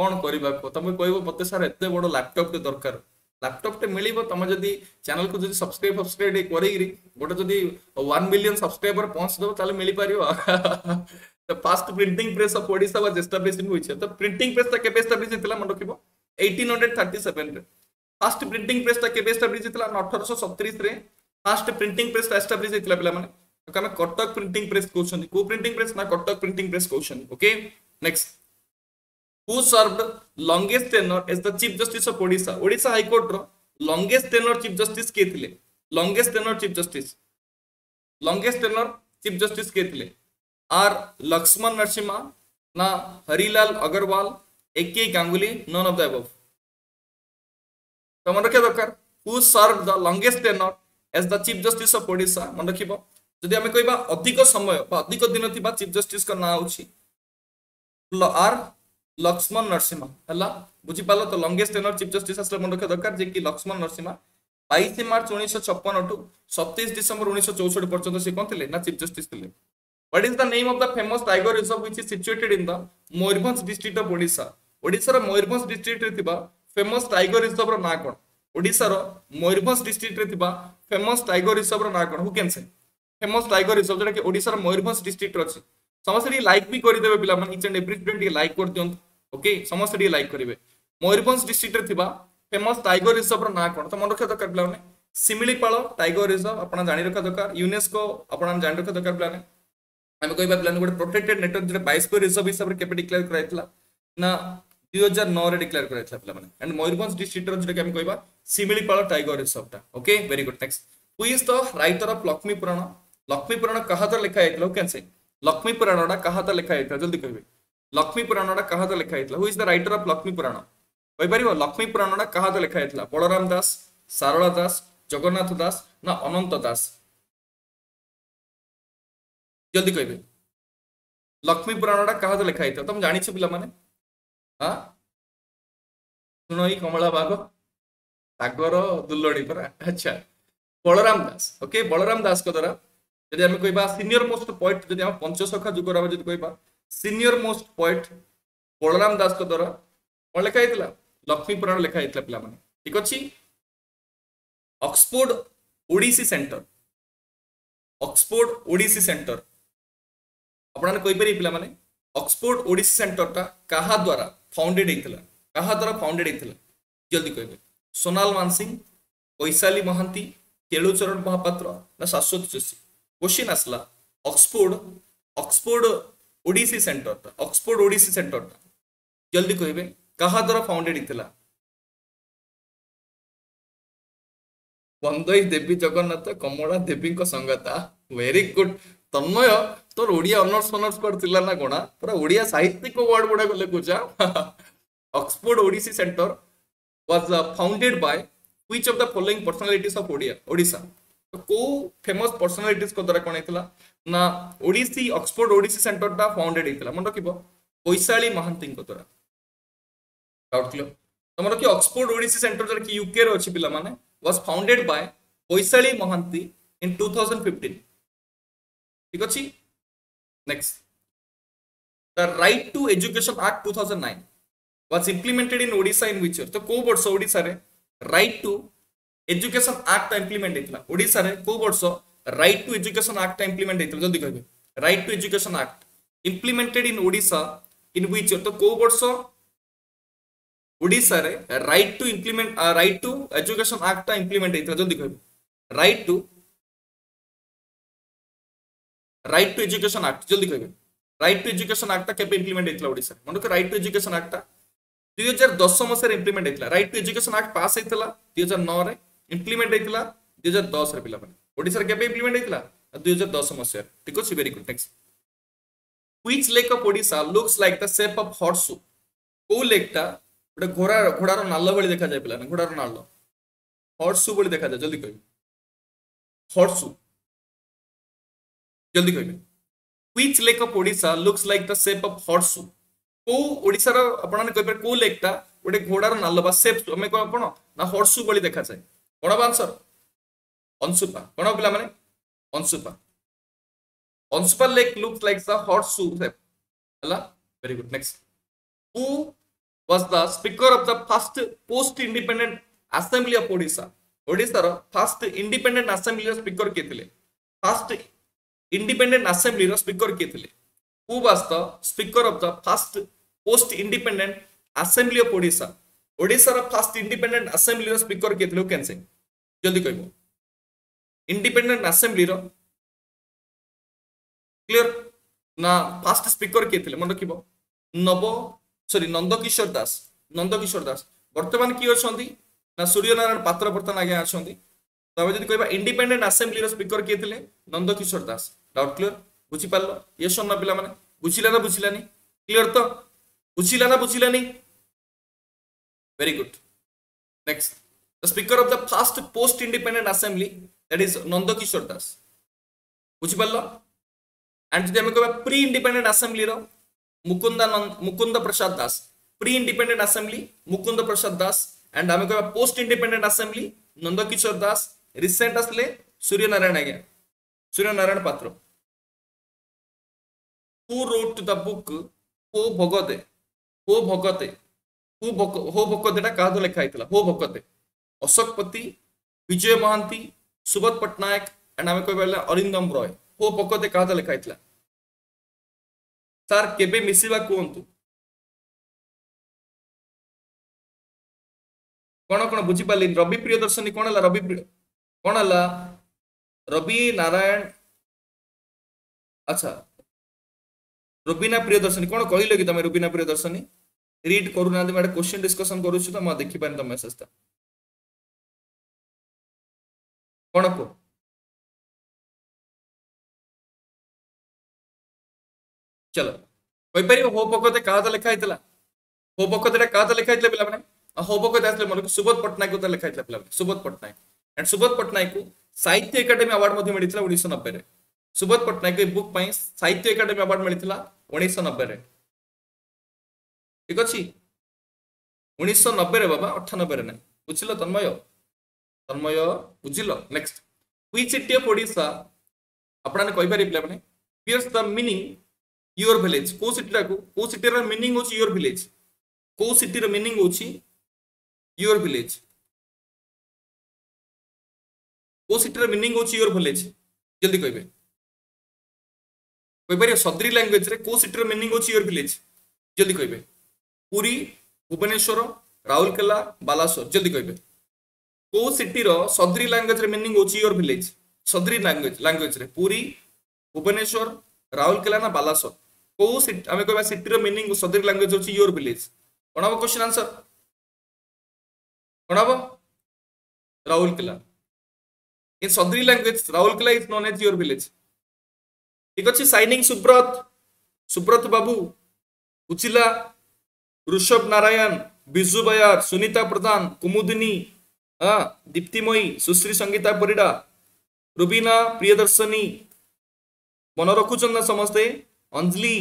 কোন করিবা তমে কইব মতে সর এত বড় ল্যাপটপ দরকার ল্যাপটপ তে মিলিবা তমা যদি চ্যানেল কো যদি সাবস্ক্রাইব আপস্ট্রেইট করি গরি বড় যদি 1 মিলিয়ন সাবস্ক্রাইবার পৌঁছ দও তাহলে মিলি পারিবো the first printing press of Odisha was established in which the printing press the কেবে এস্টাবলিশেতলা মন রাখিবো 1837 রে ফার্স্ট প্রিন্টিং প্রেস দা কেবে এস্টাবলিশেতলা 1837 রে ফার্স্ট প্রিন্টিং প্রেস এস্টাবলিশেতলা pila mane କାରଣ କଟକ ପ୍ରିଣ୍ଟିଂ ପ୍ରେସ୍ କହୁଛନ୍ତି କୋଉ ପ୍ରିଣ୍ଟିଂ ପ୍ରେସ୍ ନା କଟକ ପ୍ରିଣ୍ଟିଂ ପ୍ରେସ୍ କହୁଛନ୍ତି okay next who served longest tenure as the chief justice of Odisha Odisha ହାଇକୋର୍ଟର ଲଙ୍ଗେଷ୍ଟ ଟେନର ଚିଫ୍ ଜଷ୍ଟିସ୍ କିଏ ଥିଲେ longest tenure chief justice longest tenure chief justice କିଏ ଥିଲେ are Lakshman Narasimha ना Harilal Agrawal A K Ganguly none of the above तो मन रखा दरकार who serve the longest tenure as the chief justice of Odisha मन रखिबो ଯଦି ଆମେ କହିବା ଅଧିକ ସମୟ ବା ଅଧିକ ଦିନ ଥିବା ଚିଫ୍ ଜଷ୍ଟିସ୍ଙ୍କ ନାଁ ହେଉଛି ଆର୍ ଲକ୍ଷ୍ମଣ ନରସିଂହ ହେଲା ବୁଝିପାରିଲ ତ ଲଙ୍ଗେଷ୍ଟ ଟେନର୍ ଚିଫ୍ ଜଷ୍ଟିସ୍ ଆସିଲେ ମନେ ରଖିବା ଦରକାର ଯେ କି ଲକ୍ଷ୍ମଣ ନରସିଂହ ବାଇଶ ମାର୍ଚ୍ଚ ଉଣେଇଶହ ଛପନ ଠୁ ସତେଇଶ ଡିସେମ୍ବର ଉଣେଇଶହ ଚଉଷଠି ପର୍ଯ୍ୟନ୍ତ ସେ କ'ଣ ଥିଲେ ନା ଚିଫ୍ ଜଷ୍ଟିସ୍ ଥିଲେ what is the name of the famous tiger reserve ହୁଇଛି situated in the Mayurbhanj district of Odisha ଓଡ଼ିଶାର ମୟୂରଭଞ୍ଜ ଡିଷ୍ଟ୍ରିକ୍ଟରେ ଥିବା ଫେମସ୍ ଟାଇଗର ରିଜର୍ଭର ନାଁ କ'ଣ ଓଡ଼ିଶାର ମୟୂରଭଞ୍ଜ ଡିଷ୍ଟ୍ରିକ୍ଟରେ ଥିବା ଫେମସ୍ ଟାଇଗର ରିଜର୍ଭର ନାଁ କ'ଣ ହୁ କ୍ୟାନ୍ ସେ ফেমস টাইগর রিজর্ভ যেটা কি ওড়িশার ময়ূরভঞ্জ ডিস্ট্রিক্টর আছে ସମସ୍ତେ ଟିକେ ଲାଇକ୍ ବି କରିଦେବେ ପିଲାମାନେ ଇଚ୍ ଆଣ୍ଡ ଏଭ୍ରି ଷ୍ଟୁଡେଣ୍ଟ ଟିକେ ଲାଇକ୍ କରିଦିଅନ୍ତୁ ଓକେ ସମସ୍ତେ ଟିକେ ଲାଇକ୍ କରିବେ ମୟୂରଭଞ୍ଜ ଡିଷ୍ଟ୍ରିକ୍ଟରେ ଥିବା ଫେମସ୍ ଟାଇଗର ରିଜର୍ଭର ନାଁ କ'ଣ ତ ମନେ ରଖିବା ଦରକାର ପିଲାମାନେ ଶିମିଳିପାଳ ଟାଇଗର ରିଜର୍ଭ ଆପଣ ଜାଣି ରଖିବା ଦରକାର ୟୁନେସ୍କୋ ଆପଣ ଜାଣି ରଖିବା ଦରକାର ପିଲାମାନେ ଆମେ କହିବା ପିଲାମାନେ ଗୋଟେ ପ୍ରୋଟେକ୍ଟେଡ୍ ନେଟୱାର୍କ ଯେଉଁଟା ବାଇଶପୁର ରିଜର୍ଭ ହିସାବରେ କେବେ ଡିକ୍ଲେୟାର କରାଯାଇଥିଲା ନା ଦୁଇ ହଜାର ନଅରେ ଡିକ୍ଲେୟାର କରାଯାଇଥିଲା ପିଲାମାନେ ଆଣ୍ଡ ମୟୂରଭଞ୍ଜ ଡିଷ୍ଟ୍ରିକ୍ଟର ଯେଉଁଟାକି ଆମେ କହିବା Similipal tiger ରିଜର୍ଭଟା okay very good thanks who is the writer of Lakshmi Purana Lakshmi Purana କାହା ଦ୍ୱାରା ଲେଖା ହେଇଥିଲା ହୁ କ୍ୟାନ୍ ସେ ଲକ୍ଷ୍ମୀ ପୁରାଣଟା କାହା ଦ୍ୱାରା ଲେଖା ହେଇଥିଲା ଜଲ୍ଦି କହିବେ ଲକ୍ଷ୍ମୀ ପୁରାଣଟା କାହା ଦ୍ୱାରା ଲେଖା ହେଇଥିଲା who is the writer of Lakshmi Purana କହିପାରିବ ଲକ୍ଷ୍ମୀ ପୁରାଣଟା କାହା ଦ୍ୱାରା ଲେଖା ହେଇଥିଲା ବଳରାମ ଦାସ ସାରଳା ଦାସ ଜଗନ୍ନାଥ ଦାସ ନା ଅନନ୍ତ ଦାସ ଜଲ୍ଦି କହିବେ ଲକ୍ଷ୍ମୀ ପୁରାଣଟା କାହା ଦ୍ୱାରା ଲେଖା ହେଇଥିଲା ତମେ ଜାଣିଛ ପିଲାମାନେ ହଁ ଶୁଣ ଏଇ କମଳା ବାଘ ସାଗର ଦୁଲଣୀ ପରା ଆଚ୍ଛା ବଳରାମ ଦାସ ଓକେ ବଳରାମ ଦାସଙ୍କ ଦ୍ୱାରା ଯଦି ଆମେ କହିବା ସିନିୟର ମୋଷ୍ଟ ପଏଣ୍ଟ ଯଦି ଆମେ ପଞ୍ଚସଖା ଯୁଗର ଆମେ ଯଦି କହିବା ସିନିୟର ମୋଷ୍ଟ ପଏଣ୍ଟ ବଳରାମ ଦାସଙ୍କ ଦ୍ୱାରା କ'ଣ ଲେଖା ହେଇଥିଲା ଲକ୍ଷ୍ମୀ ପୁରାଣ ଲେଖା ହେଇଥିଲା ପିଲାମାନେ ଠିକ ଅଛି Oxford Odissi centre Oxford Odissi centre ଆପଣମାନେ କହିପାରିବେ ପିଲାମାନେ ଅକ୍ସଫୋର୍ଡ ଓଡ଼ିଶୀ ସେଣ୍ଟରଟା କାହା ଦ୍ୱାରା ଫାଉଣ୍ଡେଡ୍ ହେଇଥିଲା କାହା ଦ୍ୱାରା ଫାଉଣ୍ଡେଡ୍ ହେଇଥିଲା ଜଲ୍ଦି କହିବେ ସୋନାଲ ମାନସିଂ ବୈଶାଲି ମହାନ୍ତି କେଳୁଚରଣ ମହାପାତ୍ର ନା ଶାଶ୍ୱତ ଯୋଶୀ क्वेश्चन असला Oxford Oxford Odissi centre Oxford Odissi centre जल्दी कहबे कहा द्वारा फाउंडेड इतला वंदई देवी जगन्नाथ कमळा देवी को संगता वेरी गुड तन्मय तोर ओडिया ऑनर्स ऑनर्स कर तिला ना कोना पूरा ओडिया साहित्य को वर्ड बडा को लेकुचा Oxford Odissi centre was founded by which of the following personalities of Odia Odisha କୋଉ ଫେମସ ପର୍ସନାଲିଟିଜଙ୍କ ଦ୍ୱାରା କ'ଣ ହେଇଥିଲା ନା ଓଡ଼ିଶୀ ଅକ୍ସଫୋର୍ଡ ଓଡ଼ିଶୀ ସେଣ୍ଟରଟା ଫାଉଣ୍ଡେଡ୍ ହେଇଥିଲା ମନେ ରଖିବ ବୈଶାଳୀ ମହାନ୍ତିଙ୍କ ଦ୍ୱାରା ଡାଉଟ୍ କ୍ଲିୟର ତମର କି ଅକ୍ସଫୋର୍ଡ ଓଡ଼ିଶୀ ସେଣ୍ଟର ଯୋଉଟା କି ୟୁକେରେ ଅଛି ପିଲାମାନେ was founded by Vaishali Mohanty in two thousand fifteen ଠିକ ଅଛି next the right to education act two thousand nine was implemented in Odisha in ୱିଚର ତ କୋଉ ବର୍ଷ ଓଡ଼ିଶାରେ right to education act implement ಐತಲ್ಲ ಒಡಿಶಾರೆ ಕೋವ್ ವರ್ಷ right to education act implement ಐತಲ್ಲ ಜಲ್ದಿ ಕಹಿಬೆ right to education act implemented in Odisha in which ତ କୋଉ ବର୍ଷ ଓଡ଼ିଶାରେ right to implement right to education ଆକ୍ଟଟା implement ହେଇଥିଲା ଯଦି କହିବେ right to right to education act ଜଲ୍ଦି କହିବେ ରାଇଟ୍ ଟୁ ଏଜୁକେସନ୍ ଆକ୍ଟଟା କେବେ ଇମ୍ପ୍ଲିମେଣ୍ଟ ହେଇଥିଲା ଓଡ଼ିଶାରେ ମନେ ରଖ ରାଇଟ୍ ଟୁ ଏଜୁକେସନ୍ ଆକ୍ଟଟା ଦୁଇ ହଜାର ଦଶ ମସିହାରେ ଇମ୍ପ୍ଲିମେଣ୍ଟ ହେଇଥିଲା right to education act pass ହେଇଥିଲା ଦୁଇ ହଜାର ନଅରେ इम्प्लीमेंट होता दु हजार दस पाने ओडार के इम्प्लीमेंट होता दुई हजार दस मसीह ठीक अच्छे very good next which lake of Odisha looks like the shape of horse कौ लेकटा गोटे घोड़ा घोड़ार नाल भाई देखा जाए पे घोड़ार नाल हर्स भाई देखा जाए जल्दी कह हर्स जल्दी कहते which lake of Odisha looks like the shape of horse कौ ओडार आपने कहीपर कौ लेकटा गोटे घोड़ार नाल सेप कौन ना हर्स भाई देखा जाए कौन हम आंसर अंशुपा कौन हम पा मैंने Anshupa Anshupa lake looks like the horseshoe very good next who was the speaker of the first post independent assembly of Odisha Odisha row first independent assembly रो स्पीकर के थिले फर्स्ट इंडिपेंडेंट असेंबली रो speaker के थिले who was the speaker of the first post independent assembly of Odisha Odisha row first independent assembly रो speaker के थिले who can ଜଲ୍ଦି କହିବ ଇଣ୍ଡିପେଣ୍ଡେଣ୍ଟ ଆସେମ୍ବ୍ଲିର କ୍ଲିଅର ନା ଫାଷ୍ଟ ସ୍ପିକର କିଏ ଥିଲେ ମନେ ରଖିବ ନବ ସରି ନନ୍ଦକିଶୋର ଦାସ ନନ୍ଦକିଶୋର ଦାସ ବର୍ତ୍ତମାନ କିଏ ଅଛନ୍ତି ନା ସୂର୍ଯ୍ୟନାରାୟଣ ପାତ୍ର ବର୍ତ୍ତମାନ ଆଜ୍ଞା ଅଛନ୍ତି ତାପରେ ଯଦି କହିବା ଇଣ୍ଡିପେଣ୍ଡେଣ୍ଟ ଆସେମ୍ବ୍ଲିର ସ୍ପିକର କିଏ ଥିଲେ ନନ୍ଦକିଶୋର ଦାସ ଡାଉଟ୍ କ୍ଲିଅର ବୁଝିପାରିଲ ଇଏ ଶୁଣିଲ ପିଲାମାନେ ବୁଝିଲା ନା ବୁଝିଲାନି କ୍ଲିଅର ତ ବୁଝିଲା ନା ବୁଝିଲାନି very good next the speaker of the first post independent assembly that is nandakishore das ବୁଝିପାରିଲ ଆଣ୍ଡ ଯଦି ଆମେ କହିବା pre independent ଆସେମ୍ବ୍ଲିର Mukunda Mukund Prasad Das pre independent assembly Mukund Prasad Das and ଆମେ କହିବା post independent assembly Nandakishore Das recent ଆସିଲେ ସୂର୍ଯ୍ୟନାରାୟଣ ଆଜ୍ଞା Suryanarayan Patra who wrote the book ହୋ ଭଗତେ ହୋ ଭଗତେ ହୋ ଭୋକତେଟା କାହାକୁ ଲେଖା ହେଇଥିଲା ହୋ ଭୋକତେ अशोक पति विजय महांति सुबोध पटनायक एंड आम कहले अरिंदम रॉय हो पकते क्या लिखाई सार के मिसवा कहतु कौन कौन बुझीपाल रवि प्रियदर्शनी कौन है रवि कौन है रवि नारायण अच्छा रुबिना प्रियदर्शनी कौन कहल कि तुम रुबिना प्रियदर्शनी रिड करूना क्वेश्चन डिस्कसन करुच तो मैं तुम मेसेज गुण को चलो କହିପାରିବ ହୋ ପକ୍ଷତେ କାହାତ ଲେଖା ହେଇଥିଲା ହୋ ପକ୍ଷତେଟା କାହାତ ଲେଖା ହେଇଥିଲା ପିଲାମାନେ ଆଉ ହୋ ପକ୍ଷତେ ଆସିଲେ ମନକୁ ସୁବୋଧ ପଟ୍ଟନାୟକକୁ ତାର ଲେଖା ହେଇଥିଲା ପିଲାମାନେ ସୁବୋଧ ପଟ୍ଟନାୟକ ଆଣ୍ଡ ସୁବୋଧ ପଟ୍ଟନାୟକକୁ ସାହିତ୍ୟ ଏକାଡେମୀ ଆୱାର୍ଡ ମଧ୍ୟ ମିଳିଥିଲା ଉଣେଇଶହ ନବେରେ ସୁବୋଧ ପଟ୍ଟନାୟକ ଏ ବୁକ୍ ପାଇଁ ସାହିତ୍ୟ ଏକାଡେମୀ ଆୱାର୍ଡ ମିଳିଥିଲା ଉଣେଇଶହ ନବେରେ ଠିକ ଅଛି ଉଣେଇଶହ ନବେରେ ବାବା ଅଠାନବେରେ ନାହିଁ ବୁଝିଲ ତନ୍ମୟ ତନ୍ମୟ ବୁଝିଲ next which city of Odisha ଆପଣମାନେ କହିପାରିବେ ପିଲାମାନେ Piers the meaning your village କୋଉ ସିଟିଟାକୁ କୋଉ ସିଟିର ମିନିଂ ହେଉଛି ୟୋର ଭିଲେଜ କୋଉ ସିଟିର ମିନିଂ ହେଉଛି ୟୋର ଭିଲେଜ କୋଉ ସିଟିର ମିନିଂ ହେଉଛି ୟୋର ଭିଲେଜ ଜଲ୍ଦି କହିବେ କହିପାରିବେ ସଦରୀ ଲାଙ୍ଗୁଏଜରେ କୋଉ ସିଟିର ମିନିଂ ହେଉଛି ୟୋର ଭିଲେଜ ଜଲ୍ଦି କହିବେ ପୁରୀ ଭୁବନେଶ୍ୱର ରାଉରକେଲା ବାଲାସୋର ଜଲ୍ଦି କହିବେ कौ सिटी रदरी लांगुएज मिनिंग होर village Sadri language language Puri Bhubaneswar Rourkela ना बालासोर कौ आम कह सिटी मिनिंग सदरी लांगुएज हूँ योर भिलेज कौन हम क्वेश्चन आंसर कौन हम Rourkela in Sadri language Rourkela is known as your village ठीक अच्छे सैनिंग सुब्रत सुब्रत बाबू उचिला ऋषभ नारायण विजु बयार सुनीता प्रधान कुमुदिनी ಆ ದೀಪ್ತಿಮಯಿ ಸುಶ್ರೀ ಸಂಗೀತಾ ಪರಿಡಾ ರುಬೀನಾ ಪ್ರಿಯದರ್ಶನಿ ಮನೋರಖುಚಂದ ಸಮಸ್ತೆ Anjali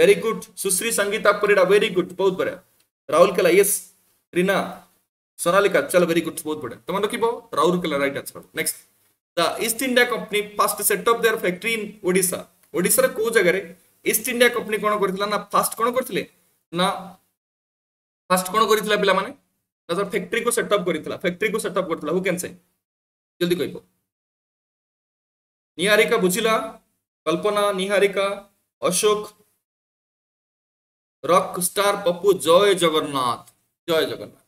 very good Sushree Sangeeta Parida very good ಬಹುತ್ ಬರ ರಾಹುಲ್ ಕಲಾ ಎಸ್ ರೀನಾ ಸೋನಾಲಿಕಾ ಚಲ ವೆರಿ ಗುಡ್ ಬಹುತ್ ಬಡ ತಮ್ಮ ರಖಿಬ ರಾಹುಲ್ ಕಲಾ right answer next the East India Company first set up their factory in Odisha ಒಡಿಶಾರ ಕೋ ಜಾಗಾರೆ ಈಸ್ಟ್ ಇಂಡಿಯಾ ಕಂಪನಿ ಕೋಣ ಕರಿಥಿಲ್ಲ ನಾ ಫಾಸ್ಟ್ ಕೋಣ ಕರಿಥಿಲ್ಲ ನಾ ಫಾಸ್ಟ್ ಕೋಣ ಕರಿಥಿಲ್ಲ ಪಿಲ್ಲ ಮನೆ ତାର ଫ୍ୟାକ୍ଟ୍ରି କୁ ସେଟଅପ୍ କରିଥିଲା ଫ୍ୟାକ୍ଟ୍ରି କୁ ସେଟଅପ୍ କରିଥିଲା ହୁ କ୍ୟାନ୍ ସେ ଜଲ୍ଦି କହିବ ନିହାରିକା ବୁଝିଲା କଳ୍ପନା ନିହାରିକା ଅଶୋକ ରକ୍ ଷ୍ଟାର ପପୁ ଜୟ ଜଗନ୍ନାଥ ଜୟ Jagannath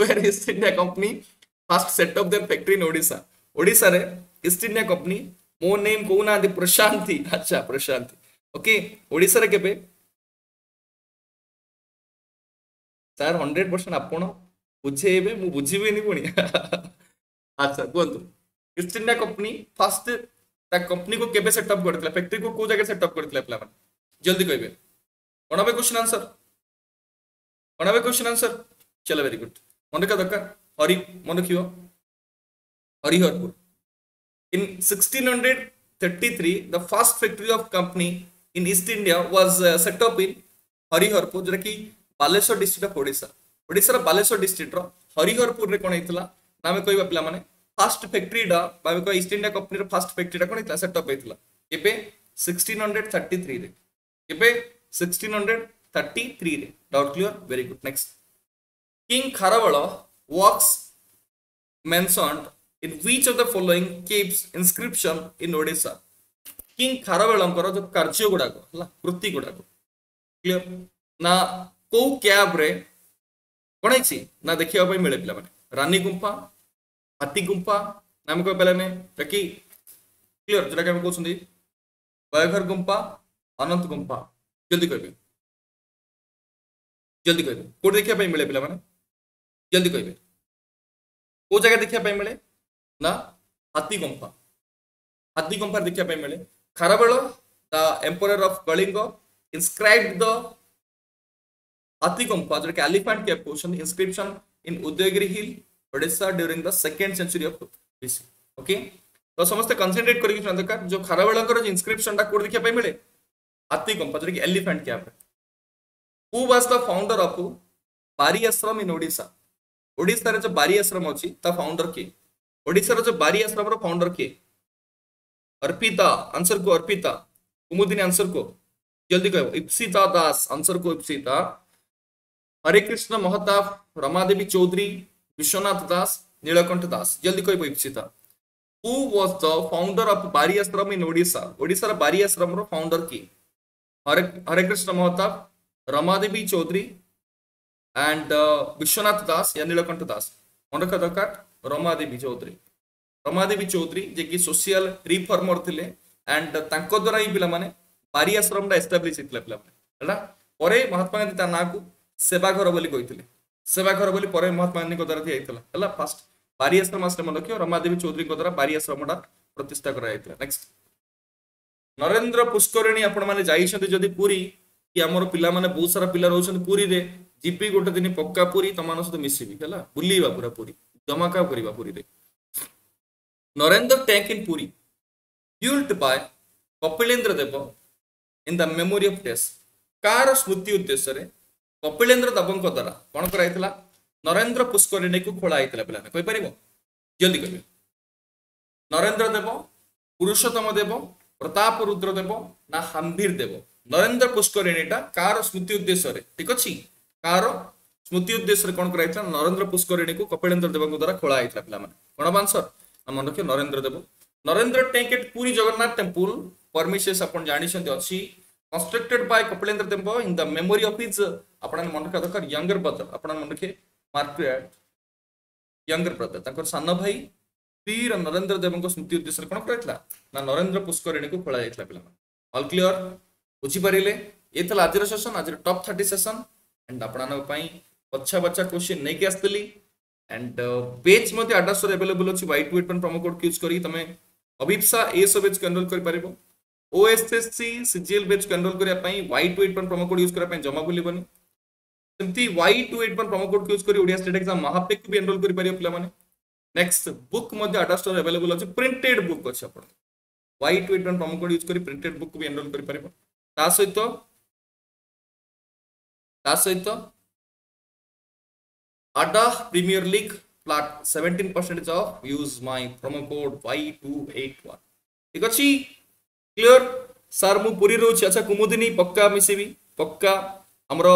where East India Company first set up their factory in Odisha. Odisha रे East India Company ମୋ ନେମ୍ କହୁନାହାନ୍ତି ପ୍ରଶାନ୍ତି ଆଚ୍ଛା ପ୍ରଶାନ୍ତି ଓକେ ଓଡ଼ିଶାରେ କେବେ सर हंड्रेड परसेंट आप बुझे मुझे बुझे पी अच्छा कहतु ईस्ट कंपनी फास्ट कंपनी को केवे सेटअप कर फैक्ट्री को कौ जगह सेटअप कर जल्दी कहे कौन हे क्वेश्चन आंसर कौन हे क्वेश्चन आंसर चलो वेरी गुड मन रखा दरकार हरि मन रख Hariharpur in sixteen the first factory of company in East India was set up in Hariharpur जोटा कि ବାଲେଶ୍ୱର ଡିଷ୍ଟ୍ରିକ୍ଟ ଅଫ୍ ଓଡ଼ିଶା ଓଡ଼ିଶାର ବାଲେଶ୍ୱର ଡିଷ୍ଟ୍ରିକ୍ଟର ହରିହରପୁରରେ କ'ଣ ହେଇଥିଲା ନା ଆମେ କହିବା ପିଲାମାନେ ଫାଷ୍ଟ ଫ୍ୟାକ୍ଟ୍ରିଟା ବା ଆମେ କହିବା ଇଷ୍ଟ ଇଣ୍ଡିଆ କମ୍ପାନୀର ଫାଷ୍ଟ ଫ୍ୟାକ୍ଟ୍ରିଟା କ'ଣ ହେଇଥିଲା ସେଟଅପ୍ ହେଇଥିଲା କେବେ ସିକ୍ସଟିନ୍ ହଣ୍ଡ୍ରେଡ୍ ଥାର୍ଟି ଥ୍ରୀରେ କେବେ sixteen hundred thirty ଥ୍ରୀରେ doubt clear very good next king Kharavela works mentioned in which of the following keeps inscription in Odisha king ଖାରବେଳଙ୍କର ଯୋଉ କାର୍ଯ୍ୟ ଗୁଡ଼ାକ ହେଲା କୃତି ଗୁଡ଼ାକ କ୍ଲିଅର ନା କେଉଁ କ୍ୟାବ୍ରେ କ'ଣ ହେଇଛି ନା ଦେଖିବା ପାଇଁ ମିଳେ ପିଲାମାନେ ରାନୀ ଗୁମ୍ଫା ହାତୀ ଗୁମ୍ଫା ଆମେ ପିଲାମାନେ ବାକି କ୍ଲିଅର ଯେଉଁଟାକି ଆମେ କହୁଛନ୍ତି ବୟଘର ଗୁମ୍ଫା ଅନନ୍ତ ଗୁମ୍ଫା ଜଲ୍ଦି କହିବେ ଜଲ୍ଦି କହିବେ କୋଉଠି ଦେଖିବା ପାଇଁ ମିଳେ ପିଲାମାନେ ଜଲ୍ଦି କହିବେ କୋଉ ଜାଗା ଦେଖିବା ପାଇଁ ମିଳେ ନା ହାତୀ ଗୁମ୍ଫା ହାତୀ ଗୁମ୍ଫାରେ ଦେଖିବା ପାଇଁ ମିଳେ Kharavela the emperor of Kalinga inscribe the Atikam considered an elephant cave portion inscription in Udayagiri Hill, Odisha during the second century of BC. Okay. तो समस्त कंसंट्रेट करके सुना दरकार जो खारवेलकर इनस्क्रिप्शन टा कोड देखिया पाई मिले अति कम पचर की एलिफेंट क्या who was the founder of Bari Ashram in Odisha Odisha रे जो बारी आश्रम अछि त फाउंडर के ओडिसा रे जो बारी आश्रम रो फाउंडर के अर्पिता आंसर को अर्पिता कुमुदिनी आंसर को जल्दी कहो इप्सिता दास आंसर को इप्सिता हरे कृष्ण मोहताब रमादेवी चौधरी विश्वनाथ दास नीलकंठ दास जल्दी कह Ichchhita who was the founder of Bari Ashram in Odisha Odisha बारी आश्रम रो फाउंडर की हरे हरे कृष्ण मोहताब रमादेवी चौधरी एंड uh, विश्वनाथ दास या नीलकंठ दास मन रखा दरकार रमादेवी चौधरी रमादेवी चौधरी जे कि सोशल रिफर्मर थिले एंड द्वारा ही पे बारी आश्रम एस्टाब्लीश होता पे महात्मा गांधी ता ना को ସେବା ଘର ବୋଲି କହିଥିଲେ ସେବା ଘର ବୋଲି ପରେ ମହାତ୍ମା ଗାନ୍ଧୀଙ୍କ ଦ୍ୱାରା ଦିଆଯାଇଥିଲା ହେଲା ଫାଷ୍ଟ ବାରି ଆଶ୍ରମ ଆଶ୍ରମ ରଖିବ ରମାଦେବୀ ଚୌଧୁରୀଙ୍କ ଦ୍ୱାରା ବାରି ଆଶ୍ରମଟା ପ୍ରତିଷ୍ଠା କରାଯାଇଥିଲା ନେକ୍ସଟ ନରେନ୍ଦ୍ର ପୁଷ୍କରିଣୀ ଆପଣମାନେ ଯାଇଛନ୍ତି ଯଦି ପୁରୀ କି ଆମର ପିଲାମାନେ ବହୁତ ସାରା ପିଲା ରହୁଛନ୍ତି ପୁରୀରେ ଯିବି ଗୋଟେ ଦିନ ପକ୍କା ପୁରୀ ତମମାନଙ୍କ ସହିତ ମିଶିବି ହେଲା ବୁଲିବା ପୁରା ପୁରୀ ଧମାକା କରିବା ପୁରୀରେ Narendra tank in Puri built by Kapilendra Deb in the memory of ଟେସ୍ କାହାର ସ୍ମୃତି ଉଦ୍ଦେଶ୍ୟରେ କପିଳେନ୍ଦ୍ର ଦେବଙ୍କ ଦ୍ୱାରା କ'ଣ କରାଯାଇଥିଲା ନରେନ୍ଦ୍ର ପୁଷ୍କରିଣୀକୁ ଖୋଳା ହେଇଥିଲା ପିଲାମାନେ କହିପାରିବ ଜଲ୍ଦି କହିବେ ନରେନ୍ଦ୍ର ଦେବ ପୁରୁଷୋତ୍ତମ ଦେବ ପ୍ରତାପ ରୁଦ୍ର ଦେବ ନା ହାମ୍ଭୀର ଦେବ ନରେନ୍ଦ୍ର ପୁଷ୍କରିଣୀଟା କାହାର ସ୍ମୃତି ଉଦ୍ଦେଶ୍ୟରେ ଠିକ ଅଛି କାହାର ସ୍ମୃତି ଉଦ୍ଦେଶ୍ୟରେ କ'ଣ କରାଯାଇଥିଲା ନରେନ୍ଦ୍ର ପୁଷ୍କରିଣୀକୁ କପିଳେନ୍ଦ୍ର ଦେବଙ୍କ ଦ୍ୱାରା ଖୋଳା ହେଇଥିଲା ପିଲାମାନେ କ'ଣ ଆନ୍ସର ମନେ ରଖିବେ ନରେନ୍ଦ୍ର ଦେବ ନରେନ୍ଦ୍ର ଟେଙ୍କେଟ୍ ପୁରୀ ଜଗନ୍ନାଥ ଟେମ୍ପୁଲ ପରମିଶେଷ ଆପଣ ଜାଣିଛନ୍ତି ଅଛି constructed by Kapilendra Dembo in the memory of his ଆପଣମାନେ ମନେ ରଖିବା ଦରକାର ୟଙ୍ଗର ବ୍ରଦର ଆପଣମାନେ ମନେ ରଖିବେ ମାର୍କ୍ରେଟ୍ ୟଙ୍ଗର ବ୍ରଦର ତାଙ୍କର ସାନ ଭାଇ ସ୍ତ୍ରୀର ନରେନ୍ଦ୍ର ଦେବଙ୍କ ସ୍ମୃତି ଉଦ୍ଦେଶ୍ୟରେ କ'ଣ କରାଯାଇଥିଲା ନା ନରେନ୍ଦ୍ର ପୁଷ୍କରିଣୀକୁ ଖୋଳା ଯାଇଥିଲା ପିଲାମାନେ ଅଲ୍ କ୍ଲିଅର ବୁଝିପାରିଲେ ଏ ଥିଲା ଆଜିର ସେସନ୍ ଆଜିର ଟପ୍ ଥାର୍ଟି ସେସନ୍ ଆଣ୍ଡ ଆପଣମାନଙ୍କ ପାଇଁ ବଛା ବଛା କୋଶ୍ଚିନ୍ ନେଇକି ଆସିଥିଲି ଆଣ୍ଡ ପେଜ୍ ମଧ୍ୟ ଆଡ୍ରେସ୍ରେ ଆଭେଲେବୁଲ୍ ଅଛି ହ୍ୱାଇଟ୍ ୱେଟ୍ ପାଇଁ ପ୍ରମୋ କୋଡ୍ ୟୁଜ୍ କରିକି ତମେ ଅଭିପ୍ସା ଏସବୁ ବେଜ୍ ଏନରୋଲ୍ କରିପାରିବ ଓଏସ୍ଏସ୍ସି ସିଜିଏଲ୍ ବେଜ୍ ଏନରୋଲ୍ କରିବା ପାଇଁ ହ୍ୱାଇଟ୍ ୱେଟ୍ ପାଇଁ ପ୍ରମୋ କୋଡ୍ ୟୁଜ୍ କରିବା ପାଇଁ ଜମା ଭୁଲିବନି ସେମିତି Y281 ପ୍ରୋମୋ କୋଡ୍ ୟୁଜ୍ କରି ଓଡ଼ିଆ ଷ୍ଟେଟ୍ ଏକ୍ସାମ୍ ମହାପେକ୍ ବି ଏନରୋଲ କରିପାରିବେ ପିଲାମାନେ ନେକ୍ସଟ ବୁକ୍ ମଧ୍ୟ ଆଡା ଷ୍ଟୋର ଆଭେଲେବୁଲ ଅଛି ପ୍ରିଣ୍ଟେଡ୍ ବୁକ୍ ଅଛି ଆପଣ Y281 ପ୍ରୋମୋ କୋଡ୍ ୟୁଜ୍ କରି ପ୍ରିଣ୍ଟେଡ୍ ବୁକ୍ ବି ଏନରୋଲ କରିପାରିବ ତା ସହିତ ତା ସହିତ ଆଡା premier league ପ୍ଲାଟ୍ seventeen percentage off use my promo code Y two eight one ଠିକ୍ ଅଛି କ୍ଲିଅର ସାର୍ ମୁଁ ପୁରୀ ରହୁଛି ଆଚ୍ଛା କୁମୁଦିନୀ ପକ୍କା ମିଶିବି ପକ୍କା ଆମର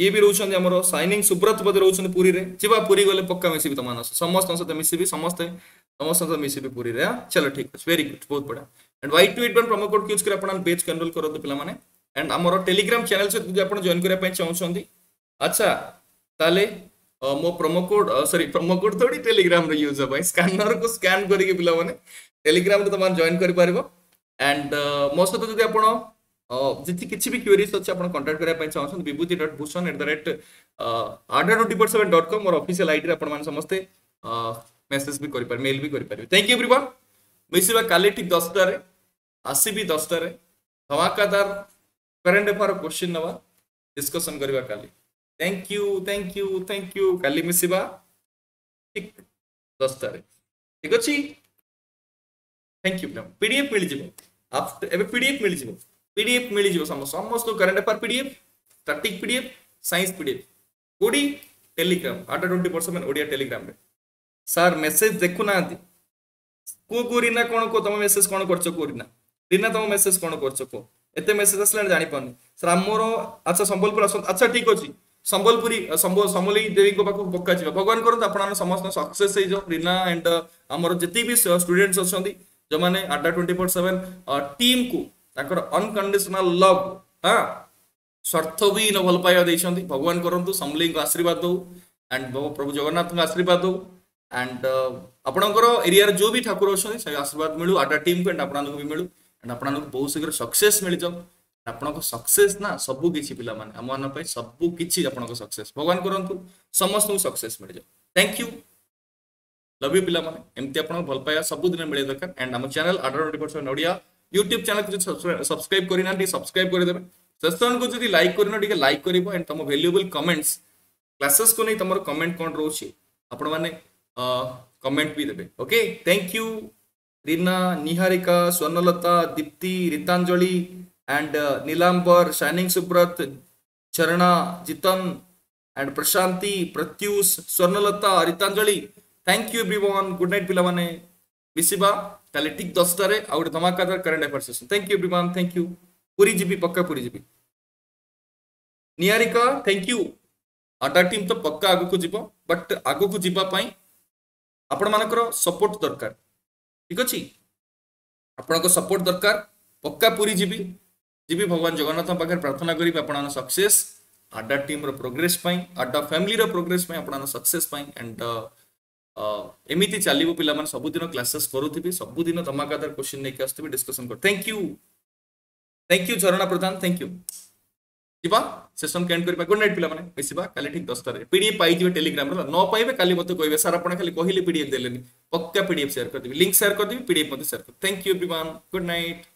ये भी रोचन हमरो सुब्रत बद रोचन पूरी रे जीवा गले पक्का मिसी तमान समस्त सहित मिसिबी समस्त समस्त सहित मिसिबी पुरी हाँ, चलो ठीक अच्छे वेरी गुड बहुत बढ़िया and Y two eight one promo code use कर अपन पेज कंट्रोल करत पिला एंड हमरो टेलीग्राम चैनल से जे अपन जॉइन करे पई अच्छा ताले मो promo code sorry promo code थोड़ी टेलीग्राम रे यूज हबाई स्कैनर को स्कैन करके पिला माने टेलीग्राम रे तमान जॉइन कर एंड मो सहित जदी आपण ଯଦି କିଛି ବି କ୍ୱେରିଜ୍ ଅଛି ଆପଣ କଣ୍ଟାକ୍ଟ କରିବା ପାଇଁ ଚାହୁଁଛନ୍ତି Bibhuti dot Bhushan at the rate Adra two ଡିପୋର୍ଟ ସେଭେନ୍ ଡଟ୍ କମ୍ ମୋର ଅଫିସିଆଲ ଆଇଡିରେ ଆପଣମାନେ ସମସ୍ତେ ମେସେଜ ବି କରିପାରିବେ ମେଲ୍ ବି କରିପାରିବେ ଥ୍ୟାଙ୍କ ୟୁ ଏଭ୍ରିୱାନ୍ ମିଶିବା କାଲି ଠିକ୍ ଦଶଟାରେ ଆସିବି ଦଶଟାରେ ଧମାକାଦାର କରେଣ୍ଟ ଆଫେୟାର କୋଶ୍ଚିନ୍ ନେବା ଡିସ୍କସନ୍ କରିବା କାଲି thank you thank you thank you କାଲି ମିଶିବା ଠିକ୍ ଦଶଟାରେ ଠିକ୍ ଅଛି thank you ma'am P D F ମିଳିଯିବ ଏବେ ପି ଡି ଏଫ୍ ମିଳିଯିବ पीडीएफ मिल जाए समस्त current affair PDF static PDF science PDF कौटी Telegram आठ परसेंट मैंने ओडिया टेलीग्राम सार मेसेज देखुना कू कू रीना कौन कह तुम मेसेज कौन कर रीना रीना तुम मेसेज कौन कर एत मेसेज आस जापी सर आमर अच्छा संबलपुर आस अच्छा ठीक अच्छे संबलपुरी समली देवी पाखक पका जाए भगवान करते आप समस्त सक्सेस रीना एंड आमर जितकी भी स्टूडेंट्स अच्छा जो मैंने आठटा ट्वेंटी फोर सेवेन टीम को ତାଙ୍କର ଅନକଣ୍ଡିସନାଲ ଲଭ୍ ହଁ ସ୍ୱାର୍ଥ ବି ଭଲ ପାଇବା ଦେଇଛନ୍ତି ଭଗବାନ କରନ୍ତୁ ସମଲିଙ୍ଗଙ୍କ ଆଶୀର୍ବାଦ ଦେଉ ଆଣ୍ଡ ପ୍ରଭୁ ଜଗନ୍ନାଥଙ୍କ ଆଶୀର୍ବାଦ ଦେଉ ଆଣ୍ଡ ଆପଣଙ୍କର ଏରିଆର ଯେଉଁ ବି ଠାକୁର ଅଛନ୍ତି ସେ ଆଶୀର୍ବାଦ ମିଳୁ ଆଟା ଟିମ୍କୁ ଆଣ୍ଡ ଆପଣଙ୍କୁ ବି ମିଳୁ ଆଣ୍ଡ ଆପଣଙ୍କୁ ବହୁତ ଶୀଘ୍ର ସକ୍ସେସ୍ ମିଳିଯାଉ ଆପଣଙ୍କ ସକ୍ସେସ୍ ନା ସବୁ କିଛି ପିଲାମାନେ ଆମମାନଙ୍କ ପାଇଁ ସବୁ କିଛି ଆପଣଙ୍କ ସକ୍ସେସ୍ ଭଗବାନ କରନ୍ତୁ ସମସ୍ତଙ୍କୁ ସକ୍ସେସ୍ ମିଳିଯାଉ ଥ୍ୟାଙ୍କ ୟୁ ଲଭ୍ ୟୁ ପିଲାମାନେ ଏମିତି ଆପଣଙ୍କୁ ଭଲ ପାଇବା ସବୁଦିନ ମିଳିବା ଦରକାର ଆଣ୍ଡ ଆମ ଚ୍ୟାନେଲ୍ ଆଡ଼ର ନଡ଼ିଆ यूट्यूब चैनल सब्सक्राइब करना सब्सक्राइब करदे शेष जन को लाइक करना टी लाइक कर तुम भैल्युएबल कमेंट्स क्लासेस को नहीं तुम कमेंट कौन रोच मैंने कमेंट भी देते okay thank you Reena Niharika Swarnalata Deepti Ritanjali and Nilambar shining Subrat Charana Jitan and Prashanti Pratyush Swarnalata Ritanjali thank you everyone good night पिला ମିଶିବା তাহলে ঠিক দশটায় আউ গোটে ধমাকাদার current affair session thank you everyone thank you Puri ଯିବି ପକ୍କା ପୁରୀ ଯିବି ନିହାରିକା ଥ୍ୟାଙ୍କ ୟୁ ଅଣ୍ଡା ଟିମ୍ ତ ପକ୍କା ଆଗକୁ ଯିବ ବଟ୍ ଆଗକୁ ଯିବା ପାଇଁ ଆପଣମାନଙ୍କର ସପୋର୍ଟ ଦରକାର ଠିକ୍ ଅଛି ଆପଣଙ୍କ ସପୋର୍ଟ ଦରକାର ପକ୍କା ପୁରୀ ଯିବି ଯିବି ଭଗବାନ ଜଗନ୍ନାଥଙ୍କ ପାଖରେ ପ୍ରାର୍ଥନା କରିବି ଆପଣମାନଙ୍କ ସକ୍ସେସ୍ ଆଡ୍ଡା ଟିମ୍ର ପ୍ରୋଗ୍ରେସ୍ ପାଇଁ ଆଡ୍ଡା ଫ୍ୟାମିଲିର ପ୍ରୋଗ୍ରେସ୍ ପାଇଁ ଆପଣମାନଙ୍କ ସକ୍ସେସ୍ ପାଇଁ ଆଣ୍ଡ एमती चलो पे सबुद क्लासेस करूबी सबुद धमाकादार क्वेश्चन नहीं आसमी डिस्कसन कर thank you thank you Jharna Pradhan thank you जीवा सेसन कैंड करवा गुड नाइट पे मिसा कल ठीक दसटा पीडीएफ पाइबे टेलीग्राम न पाइबे कल मत कहे सर आप खाली कहले पीडीएफ देने पक्का पीडीएफ सेयार करदेवी लिंक सेयार करदेवी पीडीएफ मत सेयार कर thank you everyone good night